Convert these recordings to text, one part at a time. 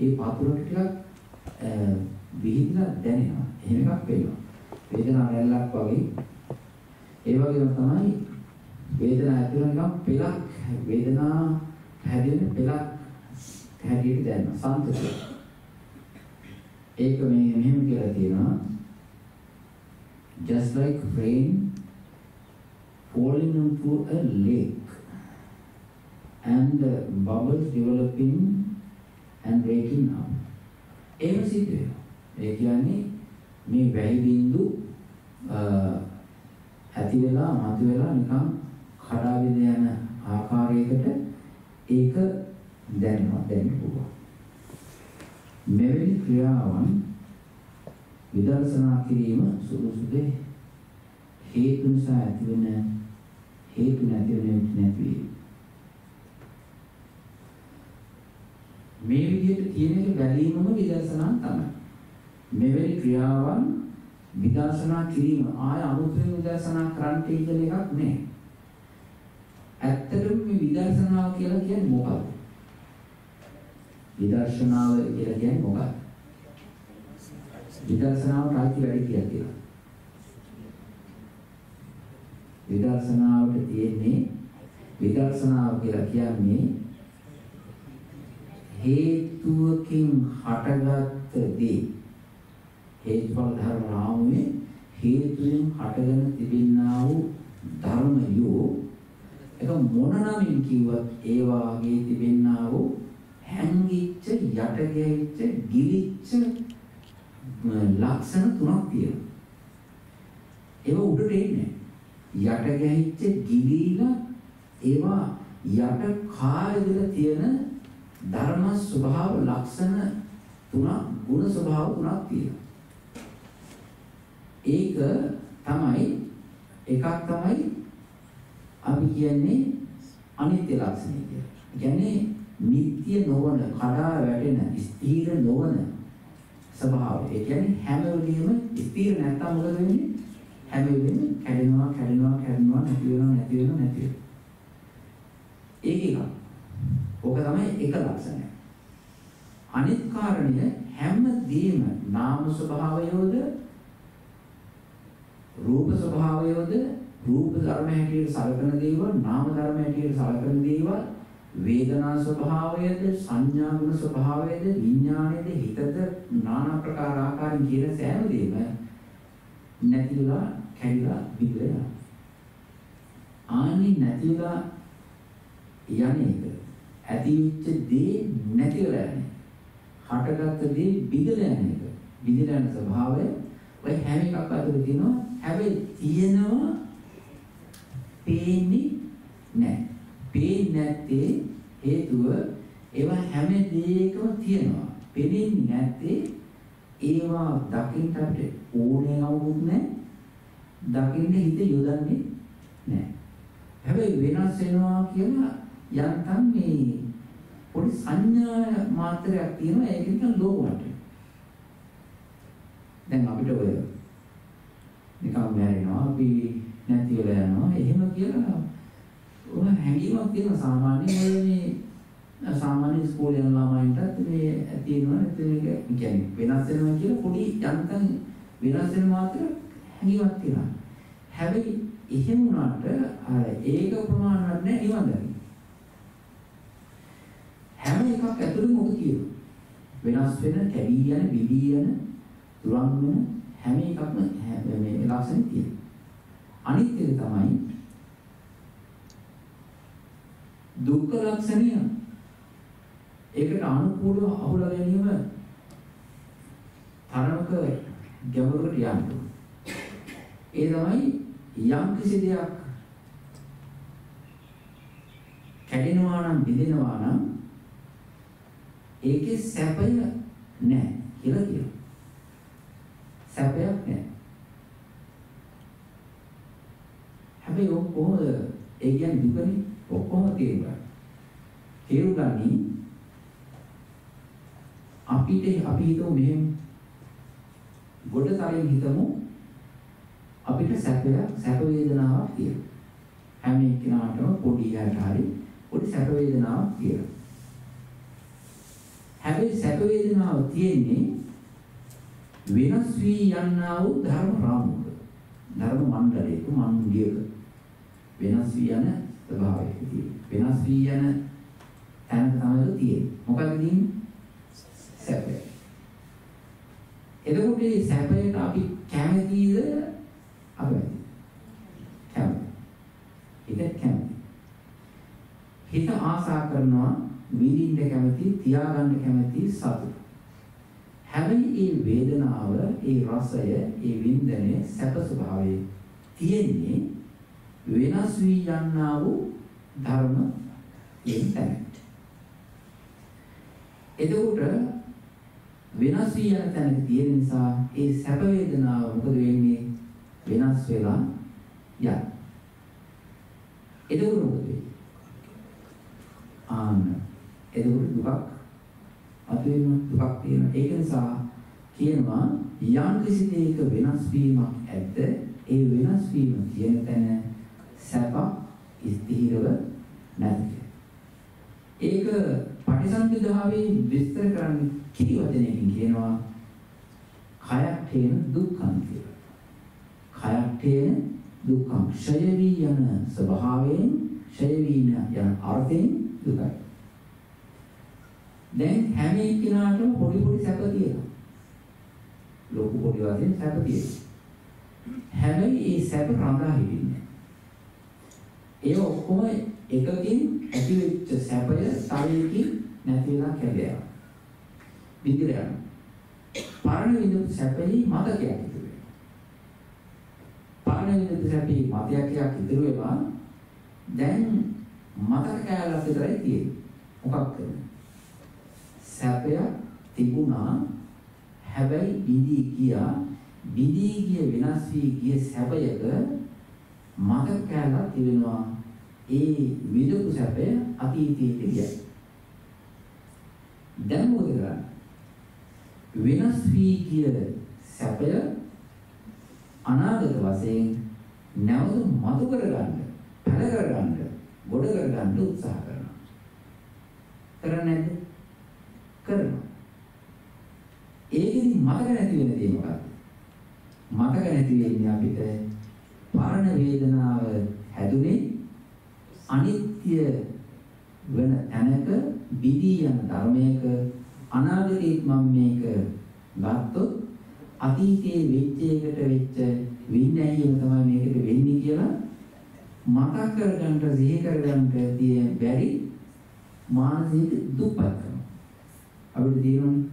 ඒ පතුරට ටිකක් විහිදලා දැනෙනවා. එහෙම එකක් වෙනවා. වේදනාව රැල්ලක් වගේ ඒ වගේම තමයි වේදනාව ඇති වෙන නිකන් පෙලක් වේදනාව හැදෙන පෙලක් හැටියට දැනෙනවා සන්තතිය. ඒක මේ මෙහෙම කියලා තියෙනවා just like rain falling into a lake and bubbles developing and breaking up. එහෙම සිද්ධ වෙනවා. ඒ කියන්නේ මේ වැහි බින්දු ඇති වෙලා මතු වෙලා නිකන් කඩාවිද යන ආකාරයකට ඒක දැනෙනවා දැනෙන්න පුළුවන්. මෙවැනි ක්‍රියාවන් විදර්ශනා කිරීම සුදුසුද හේතු නිසා ඇතිවන හේතු නැති වෙන නැති වේ. මේ විදිහට තියෙන එක බැලීමම විදර්ශනා තමයි. මෙවැනි ක්‍රියාවන් විදර්ශනා කිරීම ආය අමුතුවෙන් විදර්ශනා කරන්න කියන එකක් නෑ. ඇත්තටම මේ විදර්ශනාව කියලා කියන්නේ මොකක්ද? විදර්ශනාව කියලා කියන්නේ මොකක්ද? විදර්ශනාව කාටි වැඩි කියලා කියනවා. විදර්ශනාවට තියෙන්නේ විදර්ශනාව කියලා කියන්නේ හේතුවකින් හටගත් දේ හේතුඵල ධර්ම රාමුවේ හේතුයෙන් හටගෙන තිබෙනා වූ ධර්මයෝ ඒක මොන නමින් කිව්වත් ඒ වාගේ තිබෙනා වූ හැංගිච්ච යට ගැහිච්ච ගිලිච්ච ලක්ෂණ තුනක් තියෙනවා. ඒව උඩට එන්නේ. යට ගැහිච්ච ගිලිලා ඒවා යට කායවල තියෙන ධර්ම ස්වභාව ලක්ෂණ තුනක් ගුණ ස්වභාව තුනක් තියෙනවා. ඒක තමයි එකක් තමයි අපි කියන්නේ අනිත්‍ය ලක්ෂණය කියලා. කියන්නේ නිට්ටය නොවන, කඩා වැටෙන, ස්ථීර නොවන ස්වභාවය. ඒ කියන්නේ හැම වෙලෙම ස්ථීර නැත්තම් මොකද වෙන්නේ? හැම වෙලෙම කැඩෙනවා, කැඩෙනවා, කැඩෙනවා, නැති වෙනවා, නැති වෙනවා, නැති වෙනවා. ඒක එකක්. ඕක තමයි එක ලක්ෂණය. අනිත් කාරණය හැමදේම නාම ස්වභාවයෝද රූප ස්වභාවයෝද රූප ධර්ම හැටියට සලකන දේවල් නාම ධර්ම හැටියට සලකන දේවල් වේදනා ස්වභාවයද සංඥා ගුණ ස්වභාවයද විඥානයේද හිතද নানা ප්‍රකාර ආකාරයෙන් කියන සෑම දෙයක්ම නැතිලා කැඩිලා බිඳලා ආනි නැතිලා යන්නේ ඇති වෙච්ච දේ නැතිලා යන්නේ හටගත්ත දේ බිඳලා යන එක බිඳලා යන ස්වභාවය ඔය හැම එකක් අතර තියෙනවා හැබැයි තියෙනවා පේන්නේ නැහැ. පේන්නේ නැත්තේ හේතුව ඒවා හැම දෙයකම තියෙනවා. පේන්නේ නැත්තේ ඒවා දකින්න අපිට ඕනේ නවුත් නැහැ. දකින්න හිත යොදන්නේ නැහැ. හැබැයි වෙනස් වෙනවා කියලා යන්තම් මේ පොඩි සංඥා මාත්‍රයක් තියෙනවා. ඒක නිකන් ලෝකවට. දැන් අපිට ඔය නිකන් මැරෙනවා අපි නැති වෙලා යනවා. එහෙම කියලා ඔය හැඟීමක් තියෙන සාමාන්‍ය ඔය මේ සාමාන්‍ය ඉස්කෝලේ යන ළමයින්ටත් මේ තියෙනවා නැත්නම් ඒක කියන්නේ වෙනස් වෙනවා කියලා පොඩි යන්තම් වෙනස් වෙන මාත්‍ර හැඟීමක් තියෙනවා. හැබැයි එහෙම වුණාට අර ඒක ප්‍රමාණවත් නැහැ නිවන් දකින්න හැම එකක් ඇතුළේ මොකද කියනවා වෙනස් වෙන කැවි යන බිලී යන තුරන් වෙන හැම එකක්ම මේ ලක්ෂණ තියෙනවා. අනිත් එක තමයි දුක්ඛ ලක්ෂණය. ඒකට අනුකූලව අහුලා ගැනීම තරමක ගැඹුරකට යන්න ඒ තමයි යම් කිසි දෙයක් කැඩෙනවා නම් බිඳෙනවා නම් ඒකේ සැපය නැහැ කියලා කියනවා. සැපයක් නැහැ. හැබැයි ඔක් කොහොමද ඒ කියන්නේ දුකනේ ඔක්කොම තේරුම් තේරුම් ගනි අපිට අපි හිතමු මෙහෙම ගොඩතරෙන් හිතමු අපිට සැපයක් සැප වේදනාවක් තියෙනවා හැම එක්කෙනාටම පොඩි හැට හරි පොඩි සැප වේදනාවක් තියෙනවා හැබැයි සැප වේදනාව තියෙන්නේ වෙනස් වී යන්නා වූ ධර්ම රාමුවක. ධර්ම මණ්ඩලයක මණ්ඩියක වෙනස් වී යන ස්වභාවයක තියෙන්නේ. වෙනස් වී යන තැනක තමයි තියෙන්නේ. මොකක්ද තියෙන්නේ? සැපය. එතකොට මේ සැපයට අපි කැමතිද අකමැතිද? කැමති. හිත කැමති. හිත ආසා කරනවා විඳින්න කැමති, තියාගන්න කැමති සතුට. හැබැයි මේ වේදනාව, මේ රසය, මේ වින්දනය සැප ස්වභාවයේ තියෙන්නේ වෙනස් වී යන්නා වූ ධර්ම එතන. එතකොට වෙනස් වී යන තැනක තියෙන නිසා ඒ සැප වේදනාව මොකද වෙන්නේ වෙනස් වෙලා යන. එතකොට මොකද වෙන්නේ? ආන්න එතකොට දුකක් අතේම දුකක් තියෙන. ඒක නිසා කියනවා යම් කිසි දෙයක වෙනස් වීමක් ඇද්ද ඒ වෙනස් වීම කියන තැන සැප ස්ථිරව නැති. ඒක පටිසම්භිදාවේ විස්තර කරන්නේ කිරි වචනයකින් කියනවා කයක් තේන දුක්ඛං කියලා. කයක් තේන දුක්ඛං ක්ෂය වී යන ස්වභාවයෙන් ක්ෂය වී යන අර්ථයෙන් දුකයි. දැන් හැම එක්කිනාටම පොඩි පොඩි සැප තියෙනවා. ලොකු පොඩි වශයෙන් සැප තියෙනවා. හැබැයි ඒ සැප රඳා හිටින්නේ. ඒ ඔක්කොම එකකින් ඇති වෙච්ච සැපය තවයකින් නැති වෙලා කැදෙනවා. විඳිර යනවා. පරණ විඳපු සැපෙහි මතකයක් ඉතුරු වෙනවා. පරණ විඳපු සැපෙහි මතකයක් ඉතුරු වෙනවා. දැන් මතක කැලක් විතරයි තියෙන්නේ. මොකක්ද? සැපය තිබුණා. හැබැයි බිඳී ගියා. බිඳී ගිය වෙනස් වී ගිය සැපයක මතක කැලක් තිබෙනවා. ඒ විදපු සැපය අතීතයට ගියයි දැන් මොකද කරන්නේ? වෙනස් වී ගිය සැපය අනාගත වශයෙන් නැවත මතු කරගන්න පැල කරගන්න ගොඩ කරගන්න උත්සාහ කරනවා. කරන්නේ නැද්ද? කරනවා. ඒකෙදි මතක නැති වෙන දේ මොකක්ද? මතක නැති වෙන්නේ අපිට පරණ වේදනාව හැදුනේ අනිත්‍ය වෙන තැනක බිදී යන ධර්මයක අනාගතයේත් මම මේක ගත්තොත් අතීතයේ වෙච්ච එකට වෙච්ච විඤ්ඤාණයම තමයි මේකට වෙන්නේ කියලා මතක් කරගන්න සිහි කරගන්න තියෙන බැරි මානසික දුප්පත් අපිට තියෙනවනේ.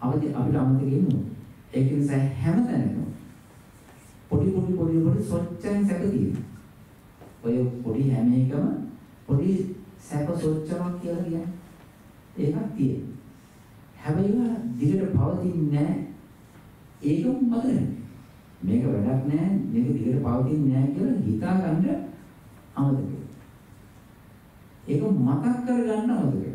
අපිට අපිට අමතක ඉන්නවා. ඒක නිසා හැම තැනකම පොඩි පොඩි පොඩි පොඩි සොච්චෙන් සැප තියෙනවා. ඔය පොඩි හැම එකම පොඩි සැප සොච්චමක් කියලා කියන්නේ. ඒකක් තියෙනවා. හැබැයි දිගට පවතින්නේ නැහැ. ඒකම මතක මේක වැඩක් නැහැ. මේක දිගට පවතින්නේ නැහැ කියලා හිතා ගන්න අමතක. ඒක මතක් කරගන්න අමතක.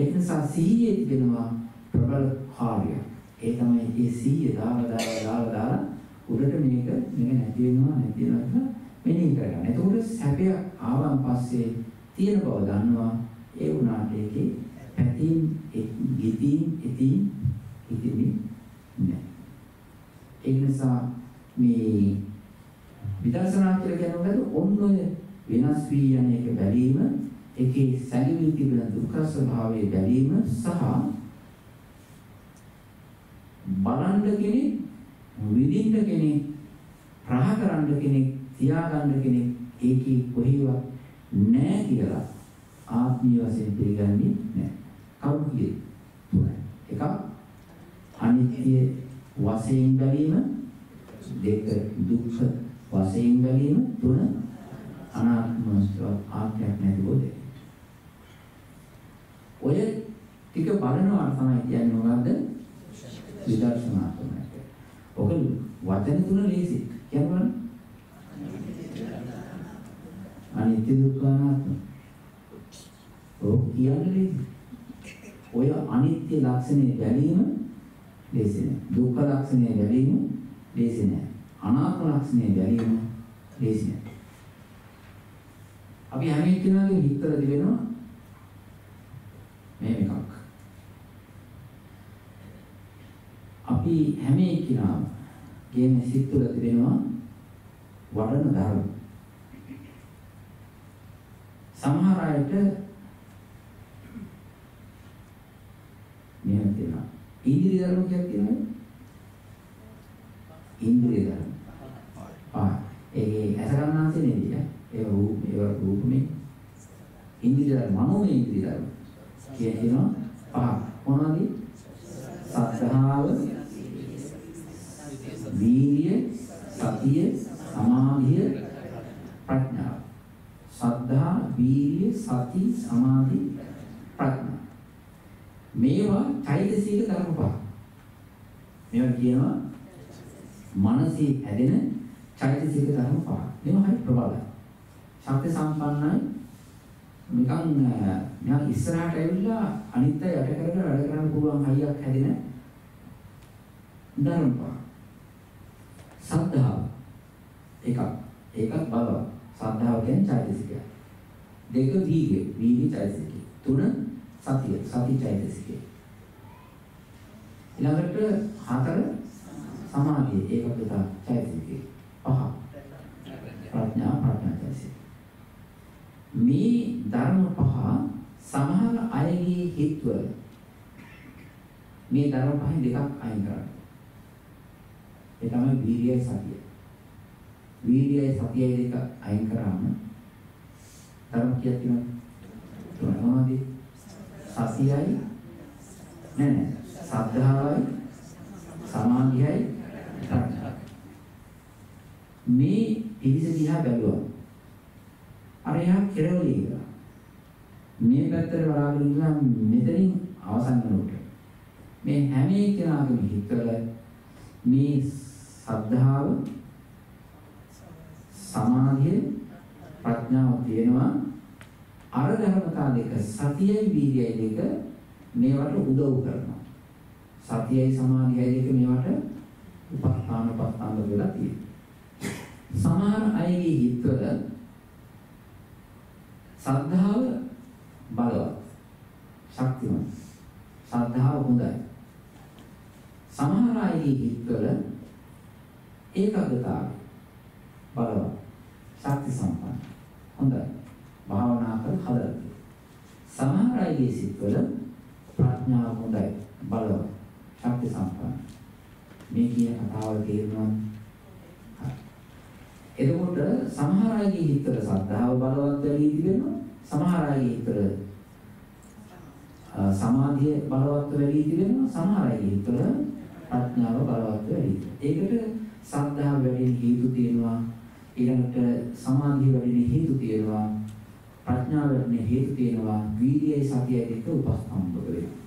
ඒක නිසා සිහියේ තිබෙනවා ප්‍රබල කාර්යයක්. ඒ තමයි ඒ සිහිය දාලා දාලා දාලා දාලා උඩට මේක මේක නැති වෙනවා නැති වෙනවා මෙනෙහි කරගන්න. එතකොට සැපයක් ආවන් පස්සේ තියෙන බව දන්නවා. ඒ වුණාට ඒකේ පැතින් ගිතින් ඉතින් ඉතින් නෑ. ඒ නිසා මේ විදර්ශනා කියලා කියනකොට ඔන්න ඔය වෙනස් වී යන එක බැලීම එකේ සැඟවී තිබෙන දුක්ඛ ස්වභාවයේ බැලීම සහ බලන්න කෙනෙක් විඳින්න කෙනෙක් ප්‍රහ කරන්න කෙනෙක් තියාගන්න කෙනෙක් ඒකේ කොහෙවත් නැහැ කියලා ආත්මීය වශයෙන් පිළිගන්නේ නැහැ. කවුරු කියේ? තුනයි. එකක් අනිත්‍ය වශයෙන් බැලීම දෙක දුක්ඛ වශයෙන් බැලීම තුන අනාත්ම ආත්මයක් නැති බෝධය. ඔය ටික බලනවා තමයි කියන්නේ මොකද්ද? විදර්ශනා තමයි. ඔක වචන තුන ලේසි. කියන්න අනිත්‍ය දුක්ඛ අනාත්ම. ඔක් කියන්නේ ලේසි. ඔය අනිත්‍ය ලක්ෂණය බැලීම ලේසි නෑ. දුක්ඛ ලක්ෂණය බැලීම ලේසි නෑ. අනාත්ම ලක්ෂණය බැලීම ලේසි නෑ. අපි හැම එක්කෙනාගේ මේ එකක්. අපි හැම එකිනාම ගේන සිත් තුළ තිබෙනවා වඩන ධර්ම. සමහර අයට මෙහෙම තියෙනවා. ඉන්ද්‍රිය ධර්ම කියක් තියෙනවා. ඉන්ද්‍රිය ධර්ම. ආ ඒ අසරණාන්සේ නේද? ඒ රූප ඒ රූපමේ ඉන්ද්‍රිය ධර්ම මනෝමය ඉන්ද්‍රිය ධර්ම. කියනවා පහ මොනවද? සද්ධාව වීර්ය සතිය සමාධිය ප්‍රඥාව. සද්ධා වීර්ය සති සමාධි ප්‍රඥා. මේවා චෛතසික ධර්ම පහ. මේවා කියනවා මනසේ හැදෙන චෛතසික ධර්ම පහ. මේවා හරි ප්‍රබලයි. ශක්ති සම්පන්නයි. නිකන් නිකන් ඉස්සරහට ඇවිල්ලා අනිත් අය යට කරගෙන වැඩ කරන්න පුළුවන් හයියක් හැදෙන ධර්ම පහ. සද්ධාව එකක් ඒකත් බලවත් සද්ධාව කියන්නේ චෛතසිකය දෙක වීර්ය වීර්ය චෛතසිකය තුන සතිය සති චෛතසිකය ඊළඟට හතර සමාධිය ඒකකතා චෛතසිකය පහ ප්‍රඥා ප්‍රඥා චෛතසිකය මේ ධර්ම පහ සමහර අයගේ හිතවල මේ ධර්ම පහෙන් දෙකක් අයින් කරන්න ඒ තමයි වීර්යයි සතිය. වීර්යයි සතියයි දෙක අයින් කරාම ධර්ම කියක් තියෙනවා. මොනවද? සතියයි නෑ නෑ. සද්ධාවයි සමාධියයි ප්‍රඥාවයි. මේ පිළිස දිහා බැලුවා. අර එහා කෙරවලි ඉන්නවා. මේ පැත්තට බලාගෙන ඉන්නවා මෙතනින් අවසන් වෙනකොට. මේ හැම කෙනාගේම හිතවල මේ සද්ධාව සමාධිය ප්‍රඥාව තියෙනවා. අර ධර්මතා දෙක සතියයි වීර්යයි දෙක මේවට උදව් කරනවා. සතියයි සමාධියයි දෙක මේවට උපස්ථාන උපස්ථාන වෙලා තියෙනවා. සමහර අයගේ හිතවල සද්ධාව බලවත් ශක්තිමත්. සද්ධාව හොඳයි. සමහර අයගේ හිතවල ඒකාග්‍රතාවය බලවත් ශක්ති සම්පන්න හොඳයි. භාවනා කර හදලා සමහර අයගේ සිත්වල ප්‍රඥාව හොඳයි බලවත් ශක්ති සම්පන්න. මේ කියන කතාව තේරෙනවා එතකොට සමහර අයගේ හිතවල සද්ධාව බලවත් වෙලී තිබෙනවා සමහර අයගේ හිතවල සමාධිය බලවත් වෙලී තිබෙනවා. සමහර අයගේ හිතවල ප්‍රඥාව බලවත් වෙලී ඒකට සද්ධා වැඩෙන හේතු තියෙනවා. ඊළඟට සමාධිය වැඩෙන හේතු තියෙනවා. ප්‍රඥාව වැඩෙන හේතු තියෙනවා. වීර්යයි සතියයි දෙක උපස්තම්භක වෙනවා.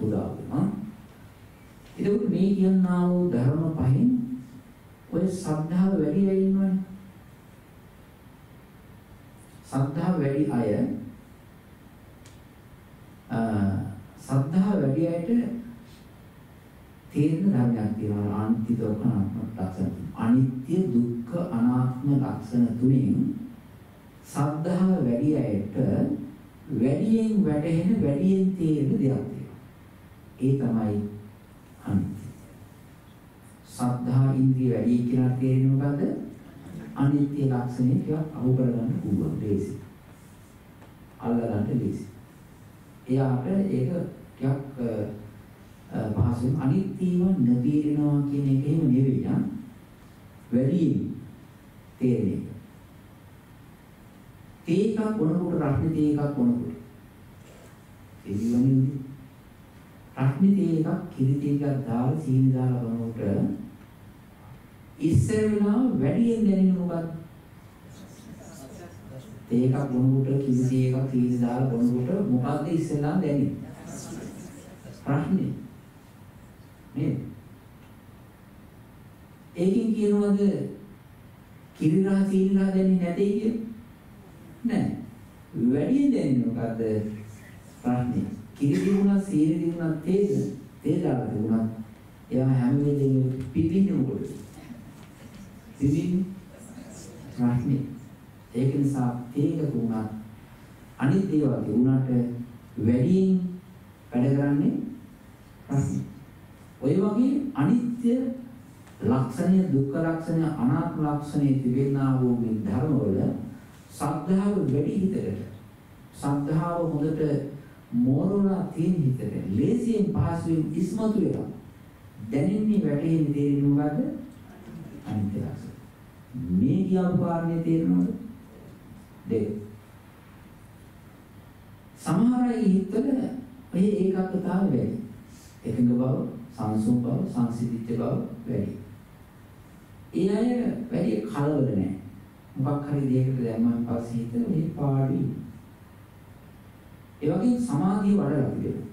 උදා වෙනවා එතකොට මේ කියනා වූ ධර්ම පහෙන් ඔය සද්ධාව වැඩි වෙයි ඉන්නවනේ. සද්ධා වැඩි අය සද්ධා වැඩි අයට තේරෙන ධර්මයක් තියෙනවා අනිත්‍ය දුක්ඛ අනාත්ම ලක්ෂණ. අනිත්‍ය දුක්ඛ අනාත්ම ලක්ෂණ තුنين සද්ධා වැඩි අයට වැඩියෙන් වැටෙන වැඩියෙන් තේරෙන දෙයක් තියෙනවා. ඒ තමයි අනිත්‍ය. සද්ධා ඉන්ද්‍රිය වැඩි කියලා තේරෙන්නේ මොකද්ද? අනිත්‍ය ලක්ෂණය ටිකක් අහු කරගන්න පුළුවන් ලේසි. අල්ලගන්න ලේසි. එයාට ඒක ටිකක් පහසුවෙන් අනිත්‍යව නොතේරෙනවා කියන එක එහෙම නෙවෙයි නා වැඩියෙන් තේරෙන්නේ. තේ එකක් බොනකොට රත්න තේ එකක් බොනකොට එළිවන්නේ රත්න තේ එකක් කිරි ටිකක් දාලා සීනි දාලා බොනකොට ඉස්සර වෙලා වැඩියෙන් දැනෙන්නේ මොකක්ද? තේ එකක් බොනකොට කිසි එකක් සීනි දාලා බොනකොට මොකක්ද ඉස්සෙල්ලා දැනෙන්නේ? රත්නේ නේද? ඒකෙන් කියනවාද කිරිරා සීනිරා දැනෙන්නේ නැtei කියලා? නෑ. වැඩියෙන් දැනෙන්නේ මොකද්ද? ප්‍රශ්නේ. කිරි දිනුණා සීනි දිනුණා තේද? තේදාලා දිනුණා. එයා හැම වෙලේම පිපින්නේ මොකද? පිපින්නේ ප්‍රශ්නේ. ඒක නිසා තේක තුනක් අනිත් ඒවා තිබුණාට වැඩියෙන් වැඩ කරන්නේ ප්‍රශ්නේ. ඔය වගේ අනිත්‍ය ලක්ෂණය දුක්ඛ ලක්ෂණය අනාත්ම ලක්ෂණය තිබෙනා වූ මේ ධර්මවල සද්ධාව වැඩි හිතකට සද්ධාව හොඳට මෝරලා තියෙන හිතට ලේසියෙන් පහසුවෙන් ඉස්මතු වෙනවා දැනෙන්නේ වැටෙන්නේ තේරෙන්නේ මොකද්ද අනිත්‍ය ලක්ෂණ මේ කියපු කාරණේ තේරෙනවද දෙක සමහර අය හිතවල ඔය ඒකාග්‍රතාවය වැඩි එකඟ බව සංසුන් බව සංසිද්ධිච්ච බව වැඩි ඒ අය වැඩි කලබල නැහැ. මොකක් හරි දෙයකට දැම්මන් පස්සේ හිත මේ පාඩුයි. ඒ වගේම සමාධිය වඩලා තිබෙනවා.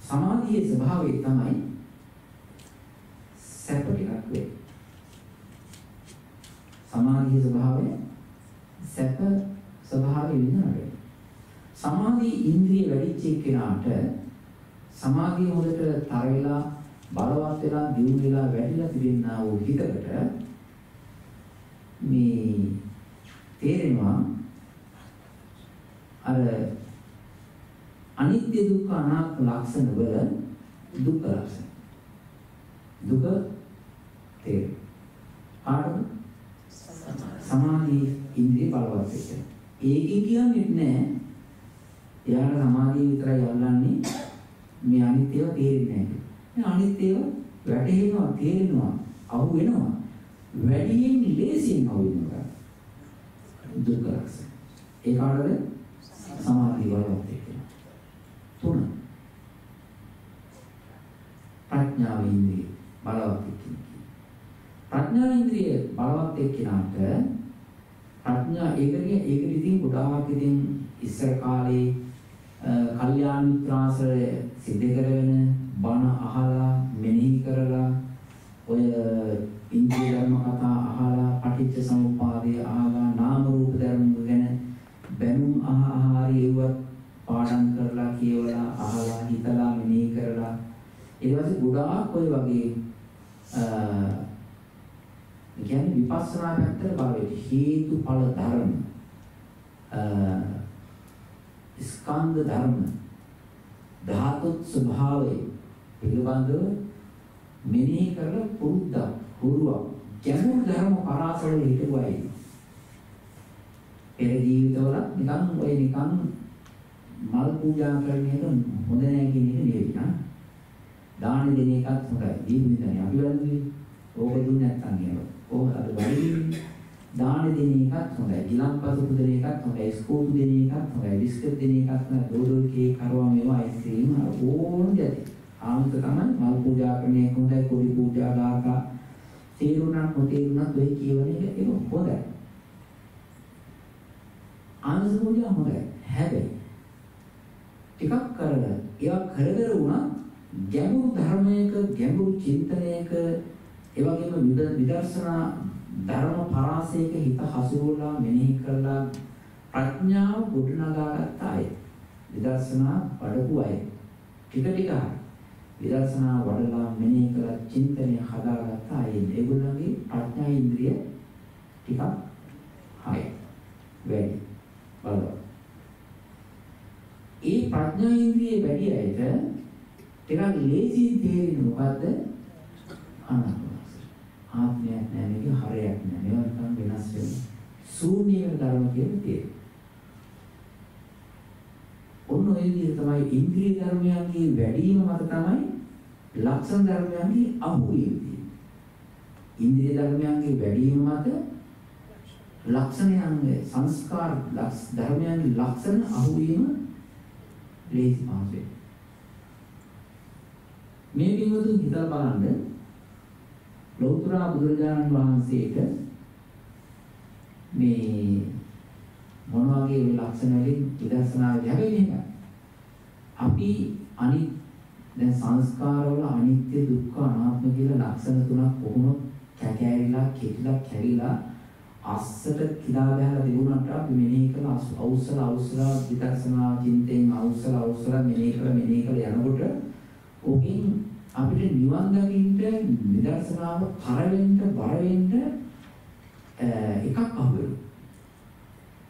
සමාධියේ ස්වභාවය තමයි සැප ටිකක් වෙයි. සමාධියේ ස්වභාවය සැප ස්වභාවය විඳිනවා. සමාධි ඉන්ද්‍රිය වැඩිච්ච කෙනාට සමාධිය හොඳට තර වෙලා බලවත් වෙලා දියුණු වෙලා වැඩිලා තිබෙනා වූ හිතකට මේ තේරෙනවා අර අනිත්‍ය දුක්ඛ අනාත්ම ලක්ෂණ වල දුක්ඛ ලක්ෂණ. දුක තේරෙන කාටද? සමාධි ඉන්ද්‍රිය බලවත් වෙච්ච ඒකේ කියන්නේ නෑ එයාට සමාධිය විතරයි අල්ලන්නේ මේ අනිත්‍යව තේරෙන්නේ නැහැ. මේ අනිත්‍යව වැටහෙනවා තේරෙනවා අහු වෙනවා වැඩියෙන් ලේසියෙන් අවදිනවා. දුක්ඛ ලක්ෂණ. ඒ කාටද? සමාධි වලවත් එක්ක. තුන. ප්‍රඥාව ඉන්ද්‍රිය බලවත් එක්ක. ප්‍රඥා ඉන්ද්‍රිය බලවත් එක්කනට ප්‍රඥා ඒකනේ ඒකට ඉතින් ගොඩාක් ඉතින් ඉස්සර කාලේ කල්යාණ මිත්‍රාශ්‍රය සිද්ධ කරගෙන බණ අහලා මෙනෙහි කරලා ඔය ඉන්ද්‍රිය ධර්ම කතා අහලා පටිච්ච සමුප්පාදය අහලා නාම රූප ධර්ම ගැන බැනුම් ආහාරي ඒවත් පාඩම් කරලා කියවලා අහලා හිතලා මෙනෙහි කරලා ඊට පස්සේ ගොඩාක් ඔය වගේ අ කියන්නේ විපස්සනා පැත්තට බලවෙ හේතුඵල ධර්ම අ ස්කන්ධ ධර්ම ධාතු ස්වභාවය පිළිබඳව මෙනෙහි කරලා පුරුද්දක් හුරුවක් ගැඹුරු ධර්ම පරාසවල හිටුවයි. පෙර ජීවිතවල නිකන් ඔය නිකන් මල් පූජා කරන එක හොඳ නැහැ කියන එක නෙවෙයි නා. දාන දෙන එකත් හොඳයි. දීපිතනේ අපි වලදී ඕක දුන්නේ නැත්නම් එහෙම. ඕක අර වලින් දාන දෙන එකත් හොඳයි. ගිලන්පස පුදන එකත් හොඳයි. ස්කෝප් දෙන එකත් හොඳයි. බිස්කට් දෙන එකත් නෑ. ඩෝඩෝ කේක් කරවා මේවා අයිස්ක්‍රීම් ඕන දෙයක්. ආමත තමයි මල් පූජා කරන එක හොඳයි. කොඩි පූජා දාලා තේරුණා නොතේරුණා ඔය කියවන එක ඒක හොඳයි. ආනන්ද පූජා හොඳයි. හැබැයි ටිකක් කරලා ඒවා කර කර වුණා ගැඹුරු ධර්මයක ගැඹුරු චින්තනයක ඒ වගේම විදර්ශනා ධර්ම පරාසයක හිත හසුරුවලා මෙනෙහි කරලා ප්‍රඥාව ගොඩනගාගත්ත අය. විදර්ශනා වඩපු අය. ටික ටික විදර්ශනා වඩලා මෙනෙහි කරලා චින්තනය හදාගත්ත අය. ඒගොල්ලන්ගේ ප්‍රඥා ඉන්ද්‍රිය ටිකක් හයි වැඩි. බලවත්. ඒ ප්‍රඥා ඉන්ද්‍රිය වැඩි අයට ටිකක් ලේසියෙන් තේරෙන්නේ මොකද්ද? අනාත්මස ආත්මයක් නෑ මේක හරයක් නෑ මේවා නිකන් වෙනස් වෙන ශූන්‍ය වෙන ධර්ම කියලා තේරෙනවා ඔන්න ඔය විදිහට තමයි ඉන්ද්‍රිය ධර්මයන්ගේ වැඩිම මත තමයි ලක්ෂණ ධර්මයන්ගේ අහුවීම තියෙන්නේ. ඉන්ද්‍රිය ධර්මයන්ගේ වැඩිම මත ලක්ෂණයන්ගේ සංස්කාර ධර්මයන්ගේ ලක්ෂණ අහුවීම ලේසි පාසෙ. මේ පිටුතු හිතලා බලන්න ලෞතර බුදුරජාණන් වහන්සේට මේ මොන වගේ මේ ලක්ෂණ වලින් විදර්ශනා ලැබෙන්නේ අපි අනිත් දැන් සංස්කාරවල අනිත්‍ය දුක්ඛ අනාත්ම කියලා ලක්ෂණ තුනක් කොහොමද කැකෑරිලා කෙටිලා කැරිලා අස්සට කිලා බහලා තිබුණාට අපි මෙනෙහි කළ අවසල අවසල විදර්ශනා චින්තෙන් අවසල අවසල මෙනෙහි කළ මෙනෙහි කළ යනකොට ඔකින් අපිට නිවන් දකින්න විදර්ශනාව කරවෙන්න බර වෙන්න එකක් අහුවෙනවා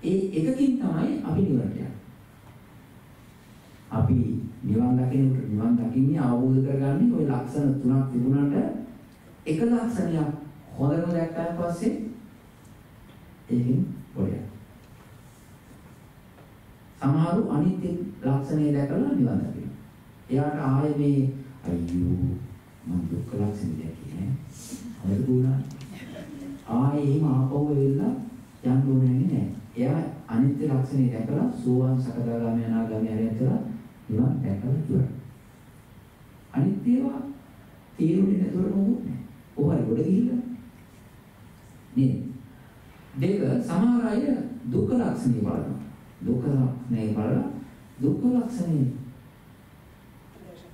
ඒ එකකින් තමයි අපි නිවනට යන්නේ. අපි නිවන් දකින්නට නිවන් දකින්නේ අවබෝධ කරගන්නේ ওই ලක්ෂණ තුනක් තිබුණාට එක ලක්ෂණයක් හොඳම දැක්කන් පස්සේ ඒකෙන් පොඩයක්. සමහරු අනිත්‍ය ලක්ෂණය දැකලා නිවන් දකිනවා. එයාට ආයේ මේ අයියෝ මම දුක්ඛ ලක්ෂණ දැකේ නෑ. හරි දුනා. ආයේ එහෙම ආපහු එවිලා යන්න ඕනේ නෑ. එයා අනිත්‍ය ලක්ෂණය දැකලා සෝවාන් සකදාගාමී අනාගාමී හරියටලා නිවන් දැකලා ඉවරයි. අනිත්‍යවා තීරුනේ නේද මොකුත් නෑ. ඔහරි ගොඩ ගිහිල්ලා. නේ. දෙක සමහර අය දුක්ඛ ලක්ෂණي බලනවා. දුක්ඛ ලක්ෂණේ බලලා දුක්ඛ ලක්ෂණේ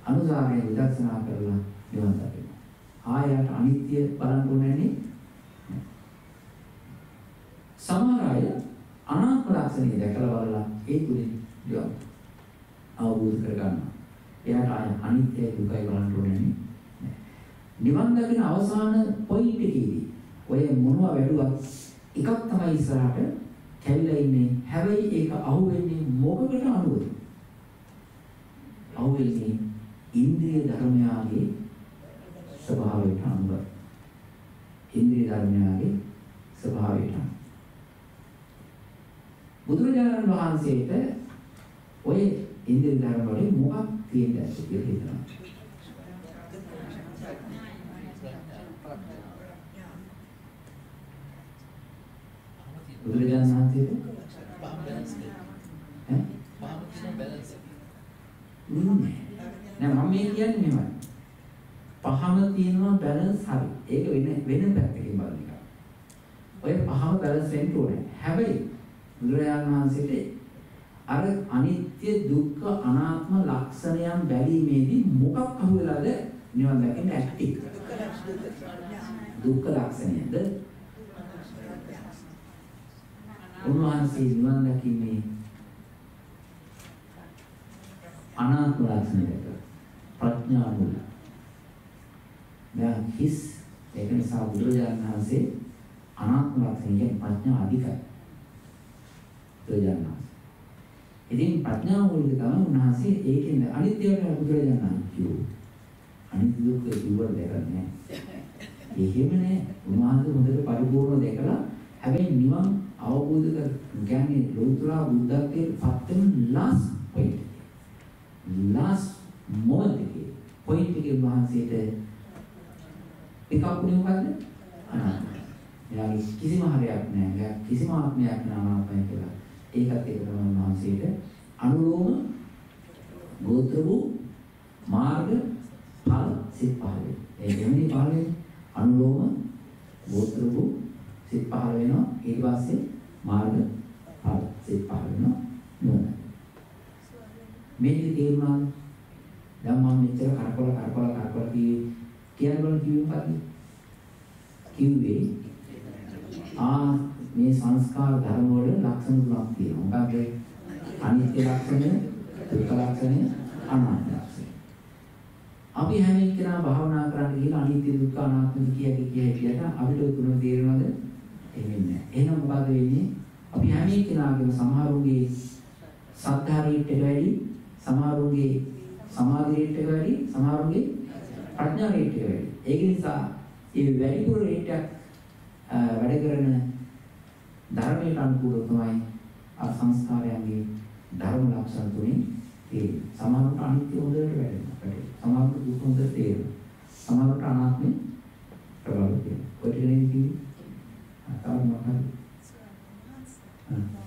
අනුසාරයෙන් විදර්ශනා කරලා නිවන් දකිනවා. ආයයට අනිත්‍ය බලන්න ඕනේ නේ. සමහර අය අනාත්ම ලක්ෂණය දැකලා බලලා ඒ තුලින් නිවන් අවබෝධ කරගන්නවා. එයාට ආය අනිත්‍ය දුකයි බලන්න ඕනේ නේ. නිවන් දකින අවසාන පොයින්ට් එකේදී ඔය මොනවා වැළුවත් එකක් තමයි ඉස්සරහට කැවිලා ඉන්නේ. හැබැයි ඒක අහුවෙන්නේ මොකකට අනුවද? අහුවෙන්නේ ඉන්ද්‍රිය ධර්මයාගේ ස්වභාවයට අනුව. ඉන්ද්‍රිය ධර්මයාගේ ස්වභාවයට. බුදුරජාණන් වහන්සේට ඔය ඉන්ද්‍රිය ධර්ම වලින් මොකක් තියෙන්නද කියලා හිතනවා. බුදුරජාණන් වහන්සේට ඈ නෑ මම මේ කියන්නේ මෙහෙමයි. පහම තියෙනවා බැලන්ස් හරි. ඒක වෙන වෙන පැත්තකින් බලන එක. ඔය පහම බැලන්ස් වෙන්න ඕනේ. හැබැයි බුදුරජාණන් වහන්සේට අර අනිත්‍ය දුක්ඛ අනාත්ම ලක්ෂණයන් බැලීමේදී මොකක් අහුවෙලාද නිවන් දැකෙන්න ඇක්ටිව් දුක්ඛ ලක්ෂණයද උන්වහන්සේ නිවන් දකින්නේ අනාත්ම ලක්ෂණයක ප්‍රඥා මුල. දැන් හිස් ඒක නිසා බුදුරජාණන් වහන්සේ අනාත්ම ලක්ෂණයෙන් ප්‍රඥා අධිකයි. බුදුරජාණන් වහන්සේ. ඉතින් ප්‍රඥා මූලික තමයි උන්වහන්සේ ඒකෙන් අනිත්‍යයට බුදුරජාණන් වහන්සේ අනිත්‍ය දුක්ඛ කිව්වට දැකන්නේ එහෙම නෑ. උන්වහන්සේ හොඳට පරිපූර්ණ දැකලා හැබැයි නිවන් අවබෝධ කර කියන්නේ ලෝතුරා බුද්ධත්වයට පත් වෙන last point. last moment එකේ point එකේ වහන්සේට එකක් උනේ මොකද්ද? අනාත්මය. එයාගේ කිසිම හරයක් නැහැ. එයා කිසිම ආත්මයක් නාමයි කියලා. ඒකත් ඒක තමයි වහන්සේට අනුලෝම ගෝත්‍ර වූ මාර්ග ඵල සිත් පහළ වෙනවා. ඒ දෙවෙනි පහළ වෙන්නේ අනුලෝම ගෝත්‍ර වූ සිත් පහළ වෙනවා. ඊට පස්සේ මාර්ග ඵල සිත් පහළ වෙනවා. නුවණ. මේක තේරුණාද? දැන් මම මෙච්චර කරකවල කරකවල කරකවල කිව්වේ කියනවල කිව්වේ මොකද්ද? කිව්වේ ආ මේ සංස්කාර ධර්ම වල ලක්ෂණ තුනක් තියෙනවා. මොකක්ද? අනිත්‍ය ලක්ෂණය, දුක්ඛ ලක්ෂණය, අනාත්ම ලක්ෂණය. අපි හැම එක්කෙනා භාවනා කරන්න ගිහලා අනිත්‍ය දුක්ඛ අනාත්ම කියකි කියයි කියලා අපිට ඔය තුන තේරෙනවද? එහෙම නැහැ. එහෙනම් මොකද වෙන්නේ? අපි හැම එක්කෙනාගේම සමහරුගේ සද්ධා රේට් එක වැඩි, සමහරුගේ සමාධි රේට් එක වැඩි සමහරුගේ ප්‍රඥා රේට් එක වැඩි. ඒක නිසා මේ වැඩිපුර රේට් එක වැඩ කරන ධර්මයට අනුකූලව තමයි අර සංස්කාරයන්ගේ ධර්ම ලක්ෂණ තුනේ තියෙන්නේ. සමහරට අනිත්‍ය හොඳට වැඩෙනවා. සමහරට දුක හොඳට තේරෙනවා. සමහරට අනාත්මේ ප්‍රබල වෙනවා. ඔය ටික නේද කියන්නේ? අතාරමකට. හ්ම්.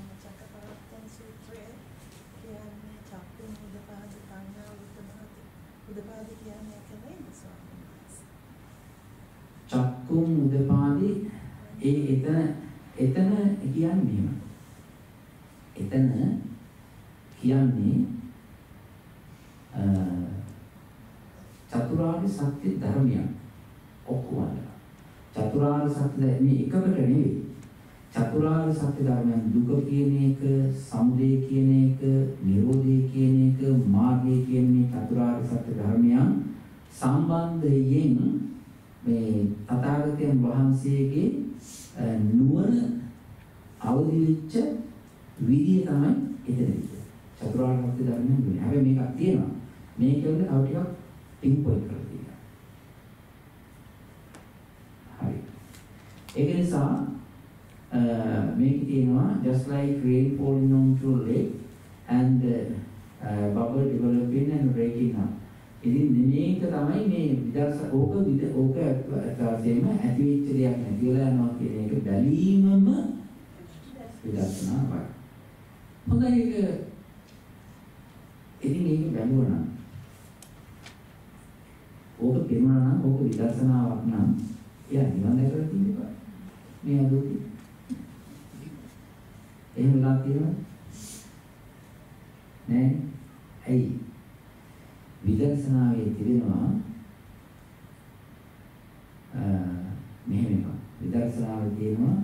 කියන්නේ මෙහෙම. එතන කියන්නේ චතුරාර්ය සත්‍ය ධර්මයන් ඔක්කොම චතුරාර්ය සත්‍ය මේ එකකට නෙවෙයි. චතුරාර්ය සත්‍ය ධර්මයන් දුක කියන එක, සමුදය කියන එක, නිරෝධය කියන එක, මාර්ගය කියන මේ චතුරාර්ය සත්‍ය ධර්මයන් සම්බන්ධයෙන් මේ තථාගතයන් වහන්සේගේ නුවණ අවදි වෙච්ච විදිය තමයි එතන විදිය. චතුරාර්ය සත්‍ය ධර්මයෙන් දුන්නේ. හැබැයි මේකක් තියෙනවා. මේක වල තව ටිකක් පින් පොයින්ට් කරලා තියෙනවා. හරි. ඒක නිසා මේක තියෙනවා just like rain falling onto a lake and uh, bubble developing and breaking up. ඉතින් මේක තමයි මේ විදර්ශ ඕක විද ඕක අත්‍යවශ්‍යම ඇති වෙච්ච දෙයක් නැති වෙලා යනවා කියන එක බැලීමම විදර්ශනාවයි. හොඳයි ඒක ඉතින් මේක බැලුවා නම් ඕක පෙනුණා නම් ඕක විදර්ශනාවක් නම් එයා නිවන් දැකලා තියෙනවා. මේ අදෝටි. එහෙම වෙලා තියෙනවද? නෑ. ඇයි? විදර්ශනාවේ තිබෙනවා මෙහෙම එකක්. විදර්ශනාවේ තියෙනවා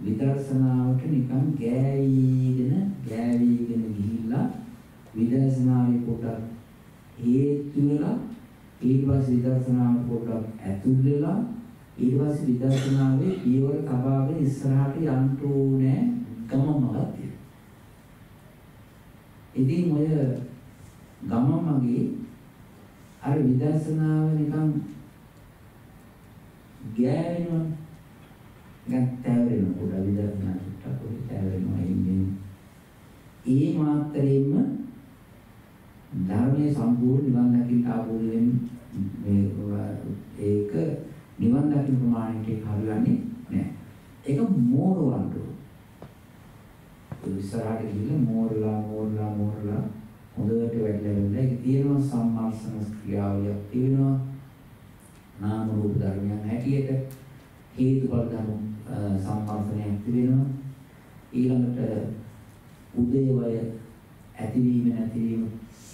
විදර්ශනාවට නිකන් ගෑවිගෙන ගෑවිගෙන ගිහිල්ලා විදර්ශනාවේ පොඩක් හේතු වෙලා ඊට පස්සේ විදර්ශනාවට පොඩක් ඇතුල් වෙලා ඊට පස්සේ විදර්ශනාවේ පියවර තබාගෙන ඉස්සරහට යන්න ඕනේ ගමමක් තියෙනවා. ඉතින් ඔය ගමමගේ අර විදර්ශනාව නිකන් ගෑවෙනවා. නිකන් තැවරෙනවා පොඩ විදර්ශනා චුට්ටක් පොඩි තැවරෙනවා ඉන්නේ. ඒ මාත්‍රයෙන්ම ධර්මයේ සම්පූර්ණ නිවන් දකින්න ආපුවෙන් මේ ඒක නිවන් දකින්න ප්‍රමාණයට හරියන්නේ නැහැ. ඒක මෝරවන්න ඕන. ඉස්සරහට ගිහින් මෝරලා මෝරලා මෝරලා හොඳට වැඩිලා වෙනවා. ඒක තියෙනවා සම්මාසන ක්‍රියාවලියක් තියෙනවා. නාම රූප ධර්මයන් හැටියට හේතුඵල ධර්ම සම්මාසනයක් තිබෙනවා. ඊළඟට උදේවය ඇතිවීම නැතිවීම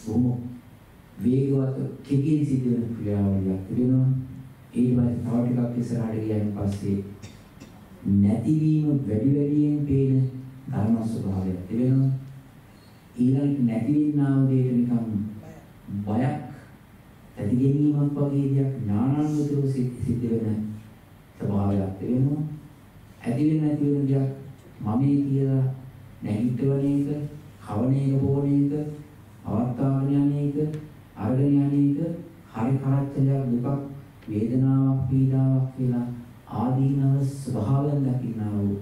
බොහොම වේගවත් කෙකින් සිද්ධ වෙන ක්‍රියාවලියක් තිබෙනවා. ඊට පස්සේ තව ටිකක් ඉස්සරහට ගියන් පස්සේ නැතිවීම වැඩි වැඩියෙන් පේන ධර්ම ස්වභාවයක් තිබෙනවා. ඊළඟට නැතිවෙනා උදේට නිකන් බයක් ඇති ගැනීමක් වගේ දෙයක් ඥානාන්විතව සිද්ධ වෙන ස්වභාවයක් තිබෙනවා. ඇති වෙන නැති වෙන දෙයක් මමේ කියලා නැගිටවන එක, කවණ එක, බොන එක, අවස්ථාවන යන එක, අරගෙන යන එක, හරි කරච්චලයක් දුකක්, වේදනාවක්, පීඩාවක් කියලා ආදීනව ස්වභාවයෙන් දකින්නා වූ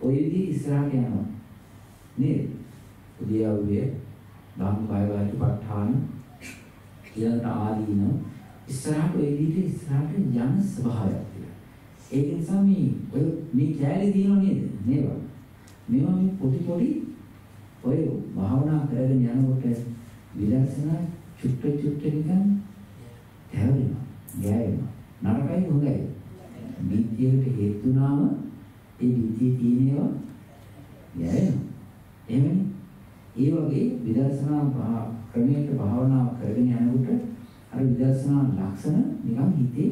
ඔය විදිහට ඉස්සරහට යනවා. නේද? උදේවුවේ ධම්ම කාය වාචිපත්ඨාන ඊළඟට ආදීන ඉස්සරහට ඔය විදිහට ඉස්සරහට යන ස්වභාවයක් තියෙනවා. ඒක නිසා මේ ඔය මේ කැලේ දිනව නේද? මේවා. මේවා මේ පොඩි පොඩි ඔය භාවනා කරගෙන යනකොට විදර්ශනා චුට්ට චුට්ට නිකන් හැවෙනවා. ගෑවෙනවා. නරකයි හොඳයි. විද්‍යාවට හේතු වුණාම ඒ විද්‍යාවේ තියෙනවා ගෑවෙනවා. එහෙමනේ. ඒ වගේ විදර්ශනා ක්‍රමයක භාවනාව කරගෙන යනකොට අර විදර්ශනා ලක්ෂණ නිකන් හිතේ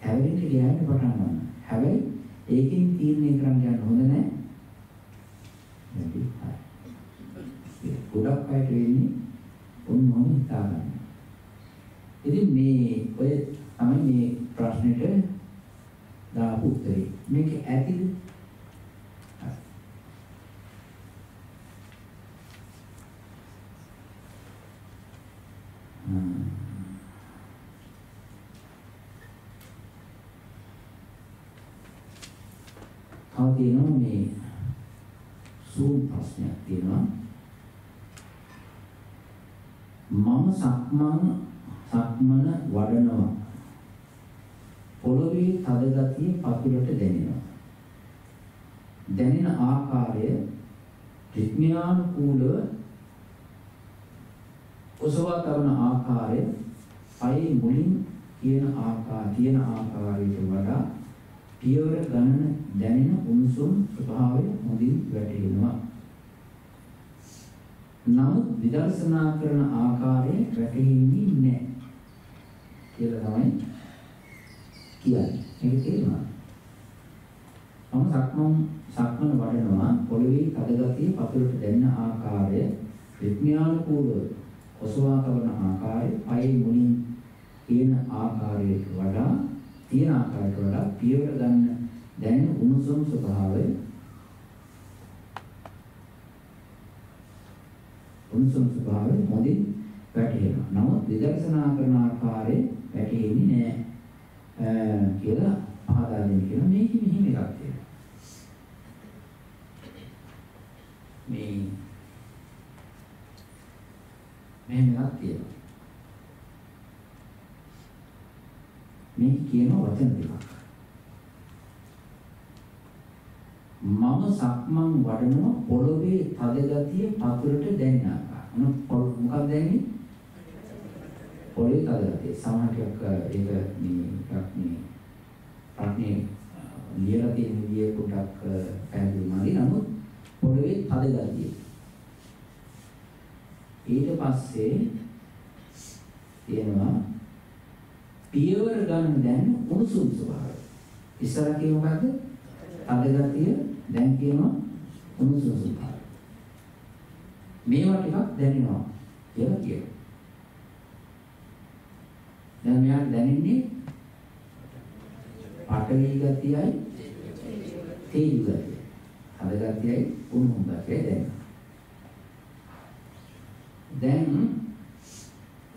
හැවෙන්න ගියාට පටන් ගන්නවා. හැබැයි ඒකෙන් තීරණය කරන්න යන්න හොඳ නැහැ. නැති හරි. ගොඩක් අයට වෙන්නේ ඔන්නෝම හිතා ගන්න. ඉතින් මේ ඔය තමයි මේ ප්‍රශ්නෙට දාපු උත්තරේ. මේක ඇතිද? තව තියෙනවා මේ සූම් ප්‍රශ්නයක් තියෙනවා මම සක්මන් සක්මන වඩනවා පොළොවේ තද ගතිය පතුලට දැනෙනවා දැනෙන ආකාරය රිද්මයානුකූලව ඔසවා තබන ආකාරය පයේ මුලින් කියන ආකාර තියෙන ආකාරයට වඩා පියවර ගණන දැනෙන උණුසුම් ස්වභාවය හොඳින් වැටහෙනවා. නමුත් විදර්ශනා කරන ආකාරය වැටහෙන්නේ නැහැ. කියලා තමයි කියන්නේ. මේක තේරුණා. මම සක්මන් සක්මන වඩනවා පොළවේ තද ගතිය පතුලට දැනෙන ආකාරය රිද්මයානුකූලව ඔසවා තබන ආකාරය පයේ මුලින් තියෙන ආකාරයට වඩා තියෙන ආකාරයට වඩා පියවර ගන්න දැනෙන උණුසුම් ස්වභාවය උණුසුම් ස්වභාවය හොඳින් වැටහෙනවා. නමුත් විදර්ශනා කරන ආකාරය වැටෙන්නේ නැහැ කියලා පහදා දෙන්න කියන මේක මෙහිම එකක් තියෙනවා. මේ මෙහෙම එකක් තියෙනවා. මේ කියන වචන දෙකක්. මම සක්මන් වඩනවා පොළොවේ තද ගතිය පතුලට දැනෙන ආකාරය. මොකක්ද දැනෙන්නේ? පොළොවේ තද ගතිය. සමහරක් ඒක මේ එකක් මේ ප්‍රඥේ ලියලා තියෙන විදිය පොඩ්ඩක් පැහැදිලි නැති නමුත් පොළොවේ තද ගතිය. ඊට පස්සේ තියෙනවා පියවර ගන්න දැන් උණුසුම් ස්වභාවය. ඉස්සර කිය මොකද්ද? තද ගතිය දැන් කියනවා උණුසුම් ස්වභාවය. මේවා ටිකක් දැනෙනවා කියලා කියනවා. දැන් මෙයාට දැනෙන්නේ පඨවි ගතියයි තේජු ගතියයි. තද ගතියයි උණුසුම් ගතියයි දැනෙනවා. දැන්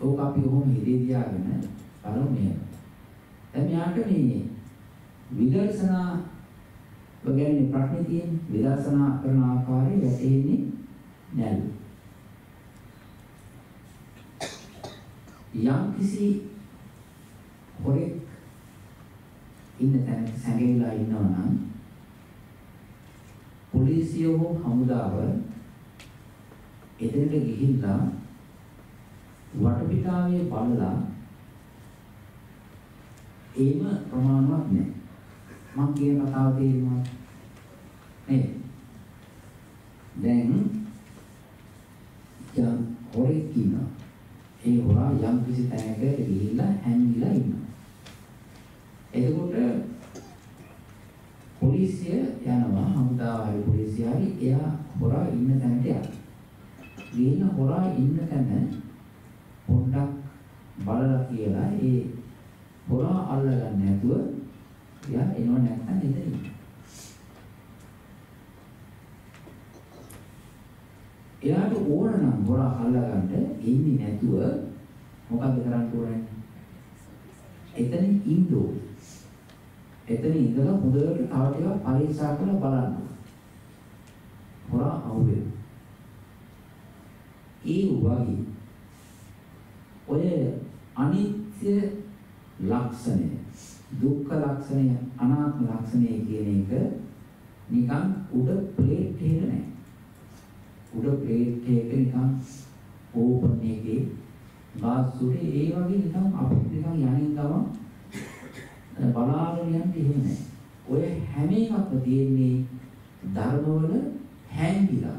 ඕක අපි ඔහොම හිතේ තියාගෙන බලමු මෙහෙම. දැන් මෙයාට මේ විදර්ශනා වගේනේ ප්‍රශ්නේ තියෙන්නේ විදර්ශනා කරන ආකාරය වැටෙන්නේ නැලු. යම් කිසි හොරෙක් ඉන්න තැන සැඟවිලා ඉන්නවා නම් පොලිසිය හෝ හමුදාව එතනට ගිහිල්ලා වටපිටාවේ බලලා ඒම ප්‍රමාණවත් නැහැ. මම කියන කතාව තේරෙනවා නේද? දැන් යම් හොරෙක් ඉන්නවා. ඒ හොරා යම් කිසි තැනකට ගිහිල්ලා හැංගිලා ඉන්නවා. එතකොට පොලිසිය යනවා හමුදාව හරි පොලිසිය හරි එයා හොරා ඉන්න තැනට යනවා. ගිහින් හොරා ඉන්න තැන පොඩ්ඩක් බලලා කියලා ඒ හොරා අල්ලගන්න නැතුව එයා එනව නැත්නම් එතන ඉන්න. එයාට ඕන නම් හොරා අල්ලගන්න ඉන්නේ නැතුව මොකද කරන්න ඕනේ? එතන ඉන්න ඕනේ. එතන ඉඳලා හොඳට තව ටිකක් පරීක්ෂා කරලා බලන්න. හොරා අහුවෙනවා. ඒ වගේ ඔය අනිත්‍ය ලක්ෂණය දුක්ඛ ලක්ෂණය අනාත්ම ලක්ෂණය කියන එක නිකන් උඩ ප්ලේට් එක නෑ උඩ ප්ලේට් එක නිකන් ඕපන් එකේ වාසුරේ ඒ වගේ නිකන් අපිට නිකන් යනින් ගම බලාගෙන යන්න එහෙම නෑ ඔය හැම එකක්ම තියෙන්නේ ධර්මවල හැංගිලා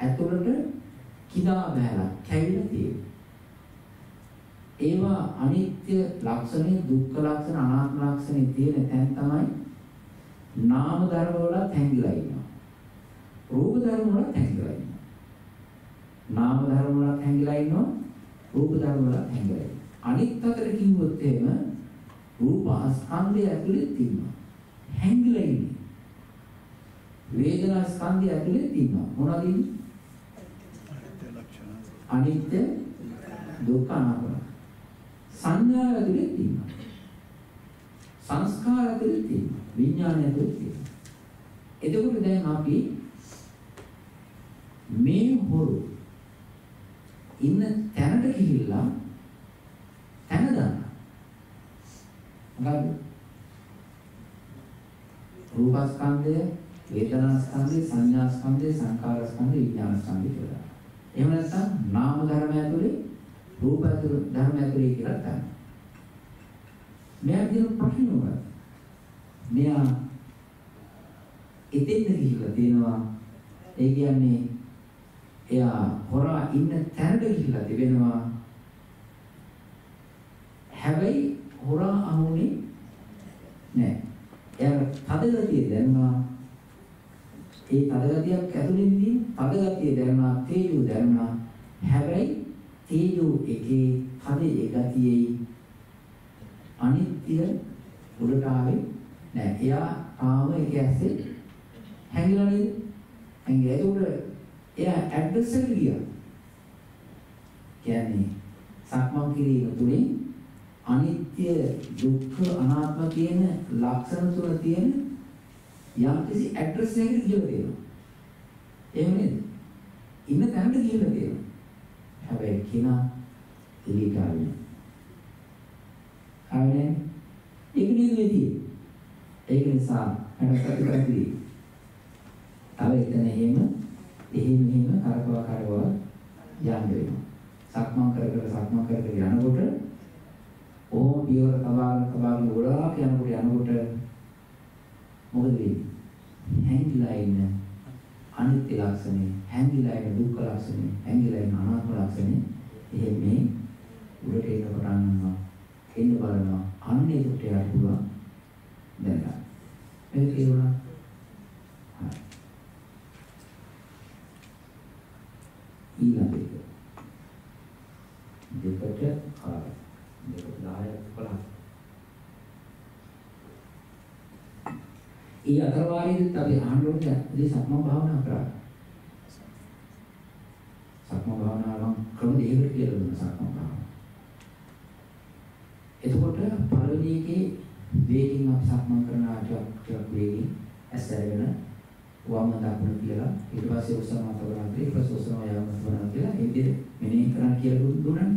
ඇතුළට කිදා බහැලා කැවිලා තියෙනවා. ඒවා අනිත්‍ය ලක්ෂණේ දුක්ඛ ලක්ෂණ අනාත්ම ලක්ෂණේ තියෙන තැන් තමයි නාම ධර්ම වල හැංගිලා ඉන්නවා. රූප ධර්ම වල හැංගිලා ඉන්නවා. නාම ධර්ම වල හැංගිලා ඉන්නවා. රූප ධර්ම වල හැංගිලා ඉන්නවා. අනිත් අතට කිව්වොත් එහෙම රූප ස්කන්ධය ඇතුලේ තියෙනවා. හැංගිලා ඉන්නේ. වේදනා ස්කන්ධය ඇතුලේ තියෙනවා. මොනවද ඉන්නේ? අනිත්‍ය දුක්ඛ අනාත්ම සංඥා ඇතුලේ තියෙනවා සංස්කාර ඇතුලේ තියෙනවා විඥානය ඇතුලේ තියෙනවා එතකොට දැන් අපි මේ හොරු ඉන්න තැනට ගිහිල්ලා තැන දාන්න මොකද රූපස්කන්ධය වේදනාස්කන්ධය සංඥාස්කන්ධය සංකාරස්කන්ධය විඥානස්කන්ධය කියලා. එහෙම නැත්නම් නාම ධර්ම ඇතුලේ රූප ඇතුලේ ධර්ම ඇතුලේ කියලා ගන්න. මෙයා කියන ප්‍රශ්න මොකක්ද? මෙයා එතෙන්ද ගිහිල්ලා තියෙනවා. ඒ කියන්නේ එයා හොරා ඉන්න තැනට ගිහිල්ලා තිබෙනවා. හැබැයි හොරා අහුනේ නෑ එයා තදගතිය දැනුණා. ඒ තදගතියක් ඇතුළෙන්දී තදගතිය දැනුණා තේජෝ දැනුණා. හැබැයි තේජෝ එකේ තද ගතියේ අනිත්‍ය උඩට ආවේ නෑ එයා තාම ඒක ඇස්සේ හැංගිලා නේද හැංගිලා ඒක උඩ එයා ඇඩ්‍රස් එකට ගියා කියන්නේ සක්මන් කිරීම තුළින් අනිත්‍ය දුක්ඛ අනාත්ම කියන ලක්ෂණ තුන තියෙන යම්කිසි ඇඩ්‍රස් එකකට ගිහලා තියෙනවා. එහෙම නේද? ඉන්න තැනට ගිහලා තියෙනවා. හැබැයි කෙනා එළියට ආවේ. ආවේ ඒක නිදෙදී. ඒක නිසා හැඩකට කරදී. තව එතන එහෙම එහෙම එහෙම කරකව කරකව යන්න වෙනවා. සක්මන් කර කර සක්මන් කර කර යනකොට ඕම පියවර තබාගෙන තබාගෙන ගොඩාක් යනකොට යනකොට මොකද වෙන්නේ? හැංගිලා ඉන්න අනිත්‍ය ලක්ෂණය, හැංගිලා ඉන්න දුක්ඛ ලක්ෂණය, හැංගිලා ඉන්න අනාත්ම ලක්ෂණය එහෙම මේ උඩට එන්න පටන් ගන්නවා. එන්න බලනවා. අන්න ඒකට යට පුළුවන් දැනගන්න. මේක කියනවා. ඊළඟ එක. ඒ අතර වාරයේදීත් අපි අහන්න ඕනේ ඉතින් සක්මන් භාවනා කරා. සක්මන් භාවනාව ක්‍රම දෙකකට කියලා දුන්නා සක්මන් භාවනාව. එතකොට පළවෙනි එකේ වේගින් අපි සක්මන් කරන ආකාරයක් ටිකක් වේගින් ඇස්සරගෙන වම් දකුණ කියලා ඊට පස්සේ උස්සනවා තවරන් ඊට පස්සේ උස්සනවා යවනවා තවරන් කියලා ඒ විදිහට මෙනෙහි කරන්න කියලා දුන්නා.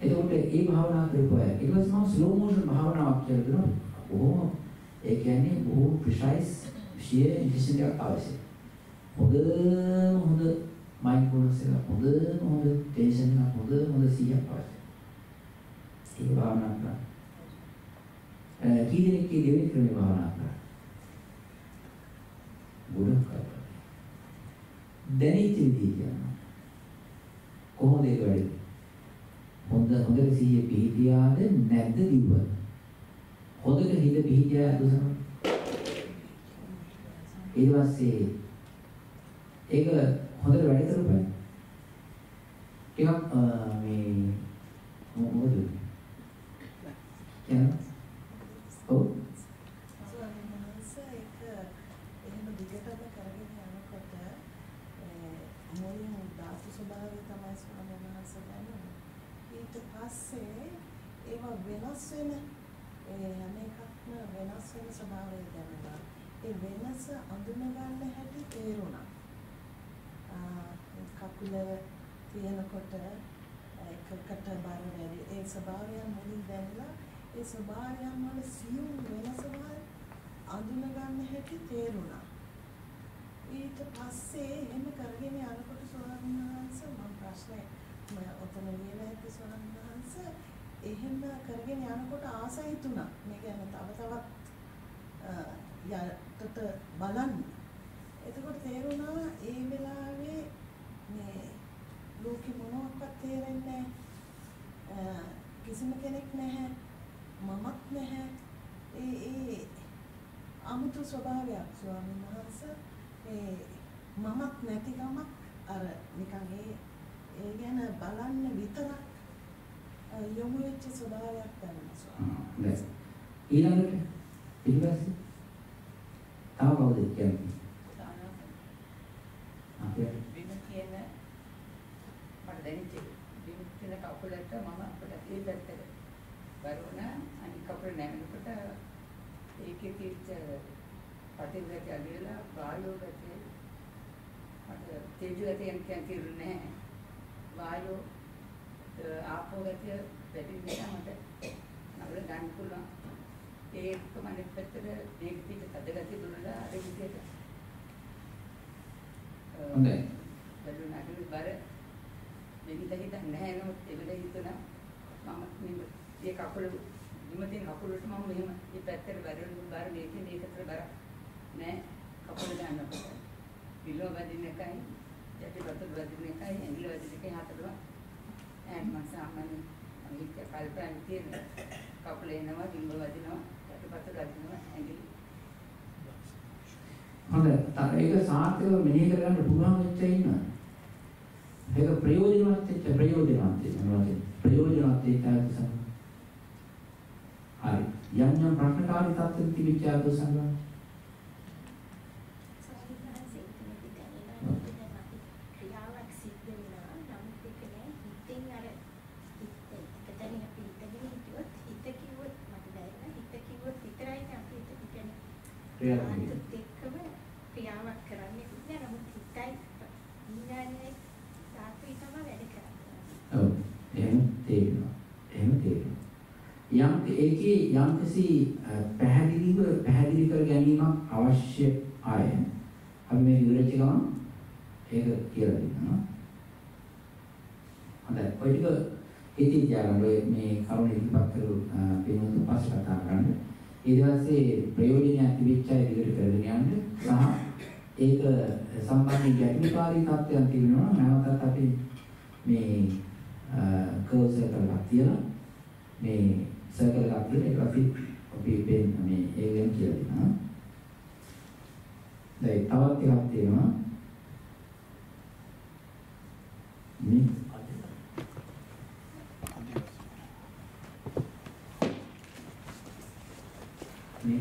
එතකොට ඒ භාවනා කරපුවා ඊට පස්සේ මම ස්ලෝ මෝෂන් භාවනාවක් කියලා දුන්නා. බොහොම ඒ කියන්නේ බොහොම ප්‍රිසයිස් විශේෂ ඉන්ටෙන්ෂන් එකක් අවශ්‍යයි. හොඳ හොඳ මයින්ඩ්ෆුල්නස් එක හොඳ හොඳ ටෙන්ෂන් එක හොඳ හොඳ සිහියක් අවශ්‍යයි. ඒ භාවනා කරා. ඒ කී දෙනෙක් කී දෙනෙක් ක්‍රම භාවනා කරා. ගොඩක් අය. දැනෙච්ච විදිහ කියනවා. කොහොමද ඒක වැඩි? හොඳ හොඳට සිහිය පිහිටියාද නැද්ද දිව්වද? හොඳට හිත පිහිටියා දුසන. ඊට පස්සේ ඒක හොඳට වැඩ කරපුවා. ටිකක් මේ මොකද? කියනවා. ඔව්. පස්සේ ඒවා වෙනස් වෙන ඒ හැම එකක්ම වෙනස් වෙන ස්වභාවය දැනගා. ඒ වෙනස අඳුනගන්න හැටි තේරුණා. කකුල තියෙනකොට එකකට බර වැඩි ඒ ස්වභාවයන් මුලින් දැනලා ඒ ස්වභාවයන් වල සියුම් වෙනස අඳුනගන්න හැටි තේරුණා. ඊට පස්සේ එහෙම කරගෙන යනකොට ස්වාමීන් වහන්සේ මම ප්‍රශ්නේ මම ඔතන ලියලා ඇති ස්වාමීන් වහන්සේ එහෙම කරගෙන යනකොට ආස හිතුණා. මේ කියන්නේ තව තවත් යටට බලන්න. එතකොට තේරුණා ඒ වෙලාවේ මේ ලෝකෙ මොනවක්වත් තේරෙන්නේ කිසිම කෙනෙක් නැහැ. මමත් නැහැ. ඒ ඒ 아무තු ස්වභාවයක් ස්වාමීන් වහන්සේ ඒ මමත් නැතිකමක් අර නිකන් ඒ ඒ ගැන බලන්න විතරක් යොමු වෙච්ච ස්වභාවයක් දැනෙනවා. ඊළඟට ඊපස්සේ තව කවුද කියන්නේ? අපේ බිම කියන මට දැනෙච්ච. බිම කියන කකුලට මම අපිට ඒ පැත්තට වරුණා අනිත් කකුල නැගෙනකොට ඒකේ තියච්ච පටිගත අගිරලා වායෝ ගතිය මට තේජු ගතිය කියන කිරුනේ නැහැ. වායෝ ආපෝ ගතිය වැඩි නිසා මට නවල ගන්න පුළුවන්. ඒක මම පැත්තට මේක පිට තද ගතිය දුන්නා අර විදියට හොඳයි. බැලුණා නගල බර දෙවිද හිතන්නේ නැහැ නමුත් එවිද හිතුණා මම මේ මේ කකුල බිම තියෙන කකුලට මම මෙහෙම මේ පැත්තට බැලුණු බර මේකේ මේකට බර නෑ කකුල දාන්නකොට පිළව වදින එකයි යටිපතුල් වදින එකයි ඇඟිලි වදින එකයි හතරම ඈන් මම සාමාන්‍ය අනිත් කල්පයන් තියෙන කකුල එනවා බිම වදිනවා යටිපතුල් වදිනවා ඇඟිලි හොඳයි. ඒක සාර්ථකව මෙනෙහි කරගන්න පුළුවන් වෙච්ච ඉන්න. ඒක ප්‍රයෝජනවත් වෙච්ච ප්‍රයෝජනවත් වෙනවා. ප්‍රයෝජනවත් වෙච්ච සම. හරි. යම් යම් ප්‍රශ්නකාරී තත්ත්වෙ තිබිච්ච ආද සංගම. ක්‍රියාවක් සිද්ධ වෙනවා නමුත් ඒක නෑ හිතෙන් ක්‍රියාත්මක ආන්තත් එක්කම ක්‍රියාවක් කරන්නේ නෑ නමුත් හිතයි විඥානයයි ධාතුයි තමයි වැඩ කරන්නේ. ඔව් එහෙම තේරෙනවා. එහෙම තේරෙනවා. යම් ඒකේ යම්කිසි අ, පැහැදිලිව පැහැදිලි කර ගැනීමක් අවශ්‍ය අය අපි මේ විවරච ගමන් ඒක කියලා දෙනවා. හොඳයි. ඔය ටික ඉතින් තියාගන්න ඔය මේ කරුණ ඉදිරිපත් කරු පින්වතුන් පස්සේ කතා කරන්න. ඊට පස්සේ ප්‍රයෝජනයක් තිබිච්ච අය ඉදිරියට කරගෙන යන්න සහ ඒක සම්බන්ධ ගැටලුකාරී තත්ත්වයන් තිබෙනවා නැවතත් අපි මේ කර්ව් සර්කල් එකක් තියලා මේ සර්කල් එකක් තියලා ඒක අපි අපි පෙන් මේ ඒකෙන් කියලා දෙනවා. දැන් තවත් එකක් තියෙනවා. මේ මේ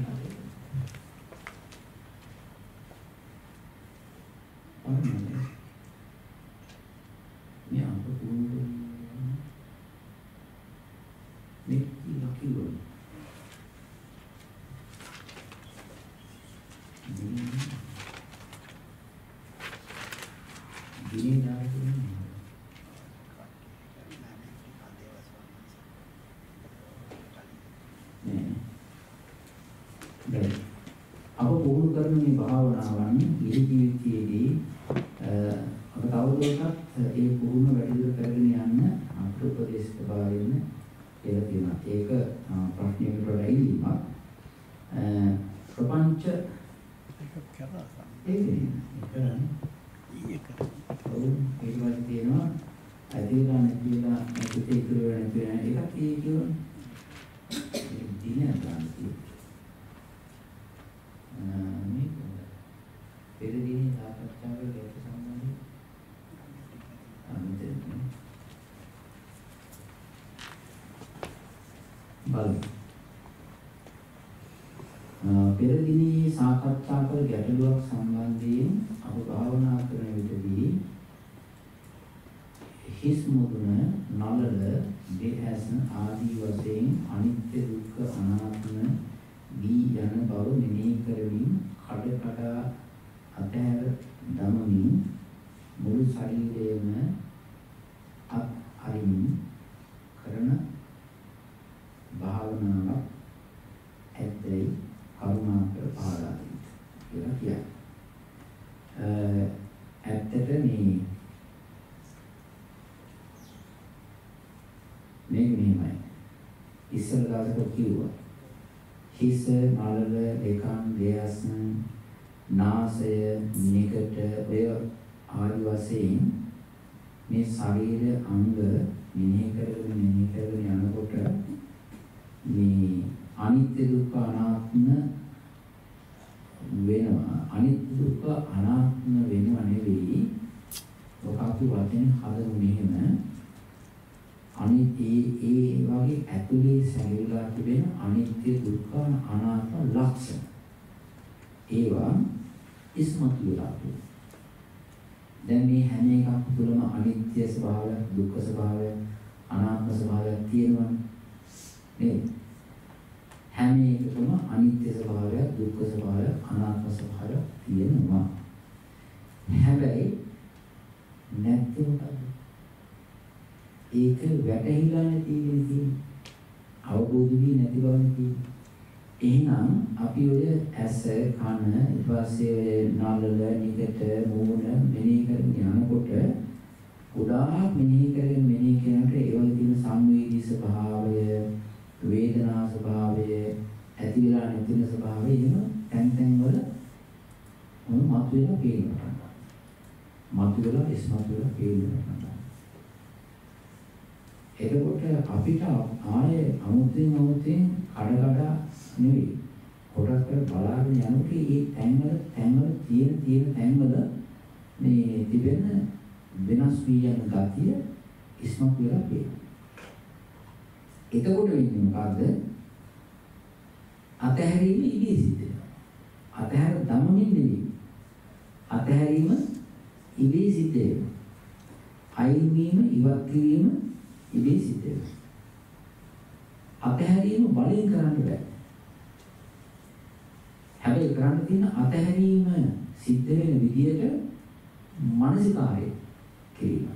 අනේ මේ අම්ප කුණු මේ ලකිවෝ දිනේ දාගෙන නේ දැන් අප පුහුණු කරන මේ භාවනාවන් ගිහි ජීවිතයේදී අ, අප තවදුරටත් ඒ පුහුණු වැඩිදුර කරගෙන යන්න අපට උපදේශ ප්‍රභාවයෙන් කියලා තියෙනවා. ඒක අ, ප්‍රශ්නයකට වඩා ඉල්ලීමක්. අ, ප්‍රපංච ඒක කරා ඒකනේ කරන්නේ. ඊයේ කරා ඔව් ඊට පස්සේ තියෙනවා ඇදිලා නැතිලා නැතිට ඉතුරු වෙන නැති වෙන එකක් ඒ කියවනේ. ඒක දින ගන්න මේ පෙර දිනේ සාකච්ඡාවල ගැට සම්බන්ධයෙන් අමිතේ බලමු. අ, පෙර දිනේ සාකච්ඡා කළ ගැටලුවක් සම්බන්ධයෙන් අප භාවනා කරන විටදී හිස් මුදුන නලල දෙහැස ආදී වශයෙන් අනිත්‍ය දුක්ඛ අනාත්ම වී යන බව මෙනෙහි කරමින් කඩ කඩ අතහැර දමමින් මුළු ශරීරයම අත් අරිමින් කරන භාවනාවක් ඇත්තයි කරුණාකර පහදා දෙන්න කියලා කියනවා. අ, ඇත්තට මේ මේක මෙහෙමයි. ඉස්සර දවසක කිව්වා. හිස, මලල, දෙකන්, දෙයස්, නාසය, නිකට ඔය ආදි වශයෙන් මේ ශරීර අංග මෙනෙහි කරගෙන මෙනෙහි කරගෙන යනකොට මේ අනිත්‍ය දුක්ඛ අනාත්ම වෙනවා අනිත්‍ය දුක්ඛ අනාත්ම වෙනව නෙවෙයි ඔක අපි වචනේ හදමු මෙහෙම අනිත්‍ය ඒ වගේ ඇතුලේ සැඟවිලා තිබෙන අනිත්‍ය දුක්ඛ අනාත්ම ලක්ෂණ ඒවා ඉස්මතු වෙලා තියෙනවා. දැන් මේ හැම එකක් තුළම අනිත්‍ය ස්වභාවය දුක්ඛ ස්වභාවය අනාත්ම ස්වභාවය තියෙනවනේ. නේද? හැම එකකම අනිත්‍ය ස්වභාවය දුක්ඛ ස්වභාවය අනාත්ම ස්වභාවය තියෙනවා. හැබැයි නැත්නම් මොකද ඒක වැටහිලා නැති වෙන්නේ අවබෝධ වී නැති බවනේ තියෙන්නේ එහෙනම් අපි ඔය ඇස කන ඊට පස්සේ නළල නිකට මූණ මෙනෙහි කරගෙන යනකොට ගොඩාක් මෙනෙහි කරගෙන මෙනෙහි කරනකොට ඒවල තියෙන සංවේදී ස්වභාවය වේදනා ස්වභාවය ඇති වෙලා නැති වෙන ස්වභාවය එහෙම තැන් තැන් වල මොන මතුවෙලා පේනවා. මතුවෙලා ඉස්මතු වෙලා පේනවා. එතකොට අපිට ආයේ අමුතින් අමුතින් කඩ කඩ නෙවෙයි කොටස් කර බලාගෙන යනකොට මේ තැන්වල තැන්වල තියෙන තියෙන තැන්වල මේ තිබෙන වෙනස් වී යන ගතිය ඉස්මතු වෙලා පේනවා. එතකොට වෙන්නේ මොකද්ද? අතහැරීම ඉදී සිද්ධ වෙනවා. අතහැර දමමින් නෙවෙයි. අතහැරීම ඉදී සිද්ධ වෙනවා. අයින් වීම ඉවත් කිරීම ඉදී සිද්ධ වෙනවා. අතහැරීම බලෙන් කරන්න බෑ. හැබැයි කරන්න තියෙන අතහැරීම සිද්ධ වෙන විදියට මානසිකාරය කිරීම.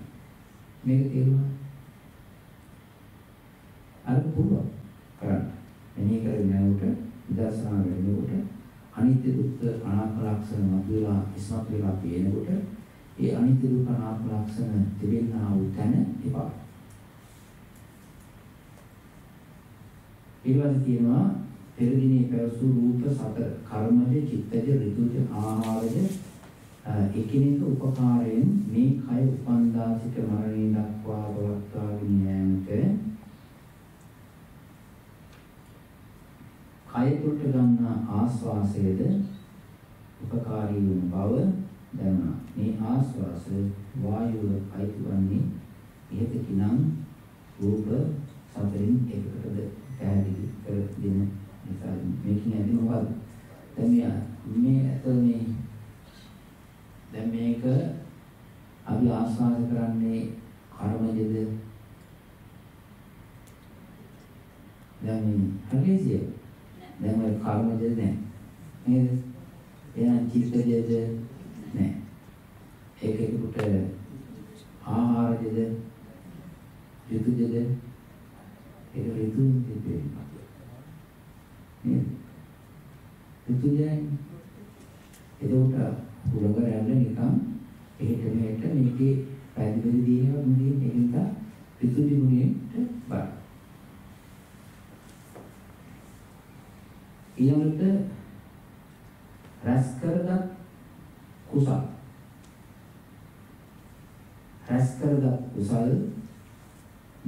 මේක තේරුණා. අර පුළුවන් කරන්න. මෙනෙහි කරගෙන යනකොට විදර්ශනා වෙනකොට අනිත්‍ය දුක්ඛ අනාත්ම ලක්ෂණ මතුවලා ඉස්මතු වෙලා පේනකොට ඒ අනිත්‍ය දුක්ඛ අනාත්ම ලක්ෂණ තිබෙනා වූ තැන එපා. ඊළඟට කියනවා පෙර දිනේ පැවසූ රූප සතර කර්මජ චිත්තජ ඍතුජ ආහාරජ එකිනෙක උපකාරයෙන් මේ කය උපන්දා සිට මරණය දක්වා පවත්වාගෙන යෑමට කය තුට ගන්නා ආස්වාසයේද උපකාරී වන බව දැනුණා. මේ ආස්වාස වායුව අයිති වන්නේ ඉහත කිනම් රූප සතරින් එකකටද පැහැදිලි කර දෙන නිසා මේකෙන් ඇති මොකද්ද? දැන් මේ මේ ඇතුලේ දැන් මේක අපි ආස්වාද කරන්නේ කර්මජද දැන් මේ හරියද? දැන් ඔය කර්මජද නැහැ නේද? එහෙනම් චිත්තජද නැහැ ඒක එකට ආහාරජද ඍතුජද ඒක ඍතුන් තිබෙන්නේ නේද ඍතුජයි එතකොට හුලඟ රැල්ල නිකන් එහෙට මෙහෙට මේකේ පැදිපෙදි දිනේවත් මුලින් ඒකෙන්ද ඍතුජි ගුණයට බර ඊළඟට රැස් කරගත් කුසල රැස් කරගත් කුසල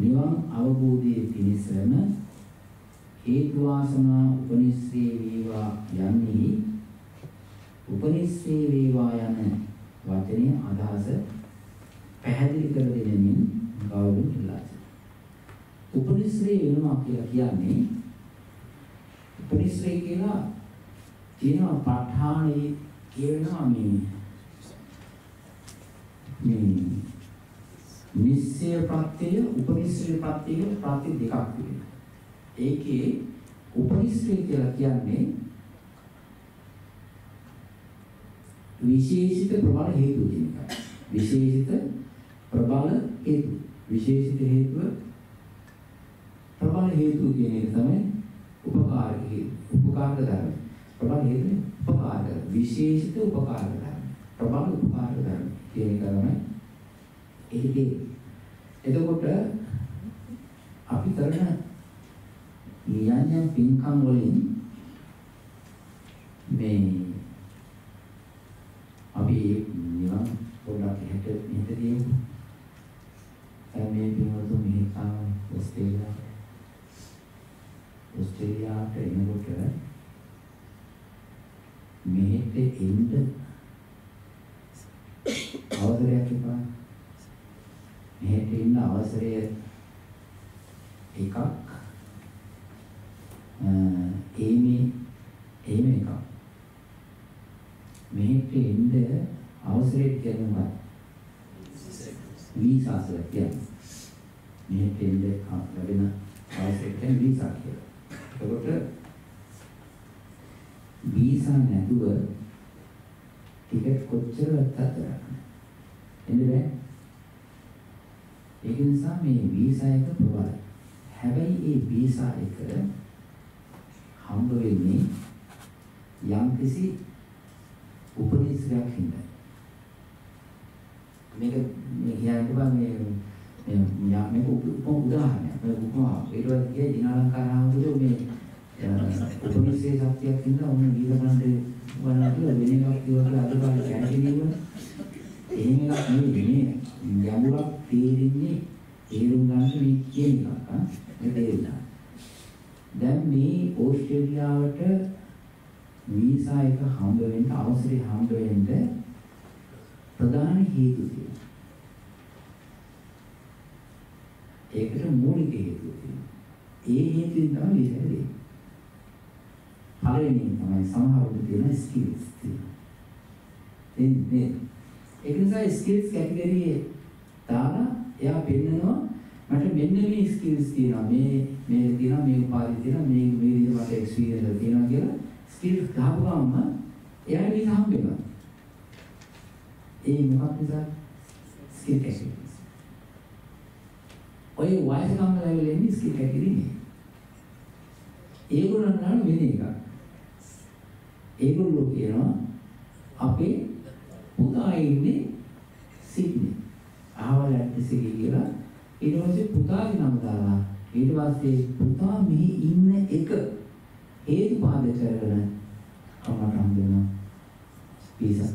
නිවන් අවබෝධයේ පිණිසම හේතු වාසනා උපනිශ්‍රේ වේවා යන්නේ උපනිශ්‍රේ වේවා යන වචනේ අදහස පැහැදිලි කර දෙමින් ගෞරවයෙන් ඉල්ලා සිටිනවා. උපනිශ්‍රේ වෙනවා කියලා කියන්නේ උපනිශ්‍රේ කියලා තියෙනවා ප ဋ ාණේ කියනවා මේ මේ නිස්සය ප්‍රත්‍යය උපනිශ්‍රේ ප්‍රත්‍යය ප්‍රත්‍ය දෙකක් තිබෙනවා. ඒකේ උපනිශ්‍රේ කියලා කියන්නේ විශේෂිත ප්‍රබල හේතු කියන එකයි. විශේෂිත ප්‍රබල හේතු. විශේෂිත හේතුව ප්‍රබල හේතු කියන එක තමයි උපකාර හේතු. උපකාරක ධර්ම. ප්‍රබල හේතු උපකාරක. විශේෂිත උපකාරක ධර්ම. ප්‍රබල උපකාරක ධර්ම කියන එක තමයි ඒකේ. එතකොට අපි කරන යම් යම් පින්කම් වලින් මේ අපි නිවන් පොඩ්ඩක් එහෙට මෙහෙට දියමු. දැන් මේ පින්වතුන් මෙහෙ තාම ඔස්ට්‍රේලියාව. ඔස්ට්‍රේලියාවට එනකොට මෙහෙට එන්න අවසරයක් තිබා. මෙහෙට එන්න අවසරය එකක් ඒමේ ඒම එකක් මෙහෙට එන්න අවසරය කියනවා වීසා කියලා කියන්නේ. මෙහෙට එන්න ලැබෙන අවසරය කියන්නේ වීසා කියලා. එතකොට වීසා නැතුව ටිකට් කොච්චර ගත්තද එන්නේ බෑ. ඒක නිසා මේ වීසා එක ප්‍රබලයි. හැබැයි ඒ වීසා එක හම්බ වෙන්නේ යම්කිසි උපනිශ්‍රයක් හින්දා. මේක මේ කියන්නේ බා මේ මේ මේක උපම උදාහරණයක්. මේක උපමා. ඊට පස්සේ දිනාලංකාර ආවුදෝ මේ උපනිශ්‍රේ සත්‍යයක් හින්දා ඔන්න ගීතකණ්ඩේ වුණා කියලා වෙන එකක් කිව්වා කියලා අද කාලේ කැන්ටිනේවල එහෙම එකක් නෙවෙයි මේ ගැඹුරක් තේරෙන්නේ තේරුම් ගන්න මේ කියන එකක් ආ මේ තේරුණා. දැන් මේ ඕස්ට්‍රේලියාවට වීසා එක හම්බ වෙන්න අවසරය හම්බ වෙන්න ප්‍රධාන හේතු තියෙනවා. ඒකට මූලික හේතු තියෙනවා. ඒ හේතුවෙන් තමයි වීසා දෙන්නේ. පළවෙනි තමයි සමහරවිට තියෙන ස්කිල්ස් තියෙනවා. එන්නේ ඒක නිසා ස්කිල්ස් කැටගරියේ දාලා එයා පෙන්නනවා මට මෙන්න මේ ස්කිල්ස් තියෙනවා මේ මේ තියෙනවා මේ උපාධි තියෙනවා මේ මේ විදිහට මට එක්ස්පීරියන්ස් තියෙනවා කියලා ස්කිල්ස් ගහපු ගමන් එයාට මේක හම්බ වෙනවා. ඒ මොකක් නිසා? ස්කිල් කැකිලිස්. ඔය වයස ගන්න ලෙවල් එන්නේ ස්කිල් කැකිලිනේ. ඒගොල්ලන් ගන්න වෙන එකක්. ඒගොල්ලෝ කියනවා අපේ පුතා ඉන්නේ සිඩ්නි. අහවල ඇට්ටිසිකි කියලා. ඊට පස්සේ පුතාගේ නම දාලා ඊට පස්සේ පුතා මෙහි ඉන්න එක හේතුපාදක කරගෙන කමට හම් වෙනවා. වීසා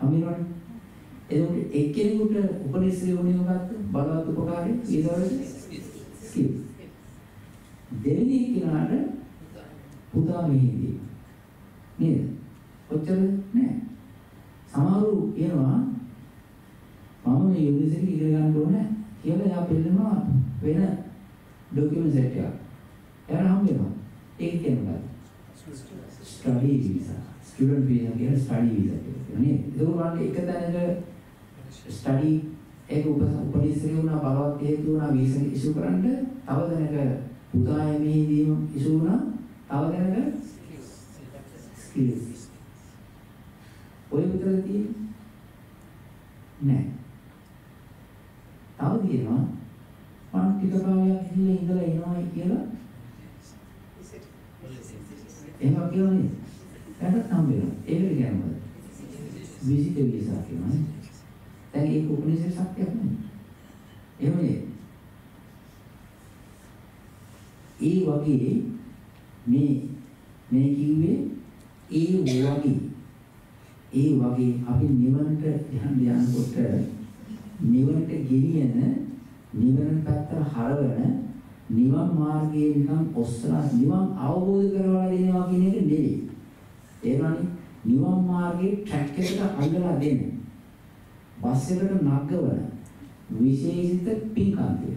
හම්බෙනවනේ. එතකොට එක්කෙනෙකුට උපනිශ්‍රේ වුණේ මොකක්ද බලවත් උපකාරී වීසාවලට ස්කිල් දෙවෙනි කෙනාට පුතා මෙහිදී නේද? ඔච්චර නෑ. සමහරු කියනවා මම මේ යුනිවර්සිටි ඉගෙන ගන්න ඕනේ කියලා එයා පෙන්නනවා වෙන ડોකියුමන්ට් සෙට් එකක්. එයාට හම් වෙනවා. ඒක කියන්නේ ස්ටඩි වීසා. ස්ටුඩන්ට් වීසා කියන ස්ටඩි වීසා කියලා. නේ? ඒක උනාට එක තැනක ස්ටඩි ඒක උපනිශ්‍රේ වුණා බලවත් හේතු වුණා වීසා ඉෂු කරන්න තව තැනක පුතා එමෙහිදීම ඉෂු වුණා තව තැනක ස්කිල්ස්. ඔය විතර තියෙන්නේ නෑ. තව තියෙනවා මම ටික කාලයක් ගිහිල්ලා ඉඳලා එනවායි කියලා එහෙම කියනවා නේද? එයාට හම්බ වෙනවා. ඒකට කියන්නේ මොකද? විසිට වීසා කියනවා නේ. දැන් ඒක උපනිෂේ සත්‍යයක් නෙමෙයි. එහෙම නේද? ඒ වගේ මේ මේ කිව්වේ ඒ වගේ ඒ වගේ අපි නිවනට යන්න යනකොට නිවනට ගෙනියන නිවන පැත්තට හරවන නිවන් මාර්ගයේ නිකන් ඔස්සලා නිවන් අවබෝධ කරවලා දෙනවා කියන එක නෙවෙයි. ඒනවනේ නිවන් මාර්ගයේ ට්‍රැක් එකට අල්ලලා දෙන්න. බස් එකට නගවන විශේෂිත පින්කාන්තිය.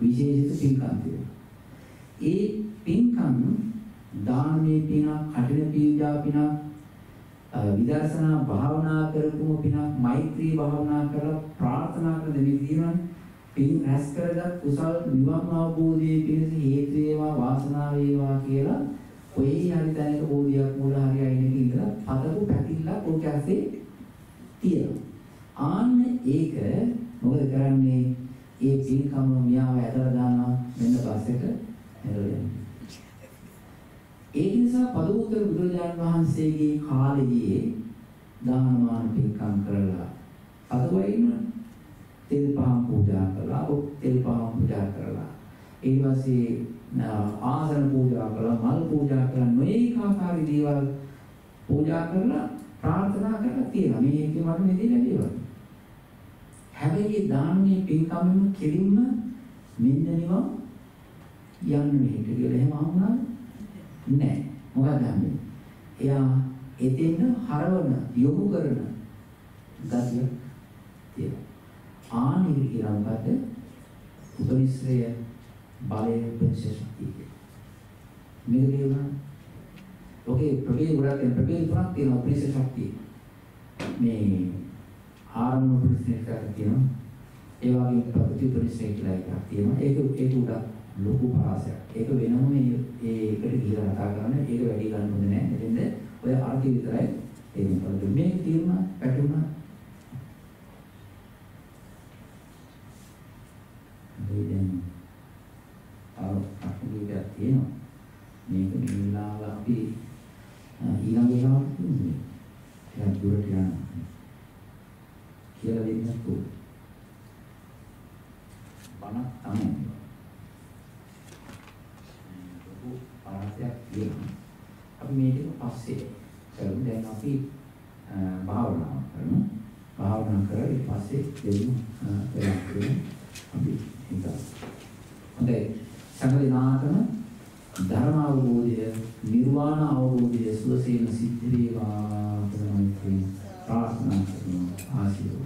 විශේෂිත පින්කාන්තිය. ඒ පින්කම් දානමය පිනක්, කටින පීඩා පිනක්, විදර්ශනා භාවනා කරපුම පිනක්, මෛත්‍රී භාවනා කරලා ප්‍රාර්ථනා කරන දෙවි කියනවනේ. පින් රැස් කරගත් කුසල් නිවන් අවබෝධයේ පිණිස හේතු වේවා වාසනාව වේවා කියලා කොයි හරි තැනක බෝධියක් මූල හරි අයිනක ඉඳලා පදපු පැතිල්ලක් ඕක ඇස්සේ තියෙනවා. ආන්න ඒක මොකද කරන්නේ? ඒ පින්කම මියාව ඇදලා දානවා මෙන්න පස්සෙට හැරෙන්න. ඒ නිසා පදවුතර බුදුරජාණන් වහන්සේගේ කාලයේ දානමාන පින්කම් කරලා පදවයින් තෙල් පහන් පූජා කළා, තෙල් පහන් පූජා කරලා. ඊට පස්සේ ආසන පූජා කළා, මල් පූජා කළා, මේක ආකාරي දේවල් පූජා කරලා ප්‍රාර්ථනා කරලා තියෙනවා. මේ එකේ මට මේ දේ ලැබේවා. හැබැයි දාන්නේ පින්කමෙම කෙලින්ම මෙන්න නිවා යන්න මෙහෙට කියලා එහෙම ආවුණාද? නෑ. මොකද හම්බෙන්නේ? එයා එතෙන් හරවන යොමු කරන ගතිය තියෙනවා. ආනිර කියලා මොකද? උපනිශ්‍රය බලය උපනිශ්‍රය ශක්තිය. මේක කියනවා. ඔකේ ප්‍රභේද ගොඩක් තියෙන ප්‍රභේද තුනක් තියෙනවා උපනිශ්‍රය ශක්තිය. මේ ආරම්භ උපනිශ්‍රය එකක් තියෙනවා. ඒ වගේම ප්‍රති උපනිශ්‍රය කියලා එකක් තියෙනවා. ඒක ඒක උඩ ලොකු පාසයක්. ඒක වෙනම මේ ඒකට ගිහලා කතා කරන්න ඒක වැඩි ගන්න හොඳ නෑ. එතෙන්ද ඔය අර්ථය විතරයි තේරුම් මේක තේරුණා පැටුණා ඒ දැන් අර අකුලීයක් තියෙනවා. මේක මේ වෙලාව අපි ඊළඟ වෙලාවට කියන්නේ. ටිකක් දුරට යනවා. කියලා දෙන්න තෝ. බණක් තමයි. ලොකු පාඩයක් තියෙනවා. අපි මේක පස්සේ කරමු. දැන් අපි භාවනාව කරමු. භාවනා කරලා ඊට පස්සේ දෙමු වෙලා කරමු. අපි හිතා. හොඳයි. සම්පූර්ණාතම ධර්ම අවබෝධය, නිර්වාණ අවබෝධය සුවසේන සිද්ධ වේවා කියලා මම ප්‍රාර්ථනා කරනවා. ආශිර්වාද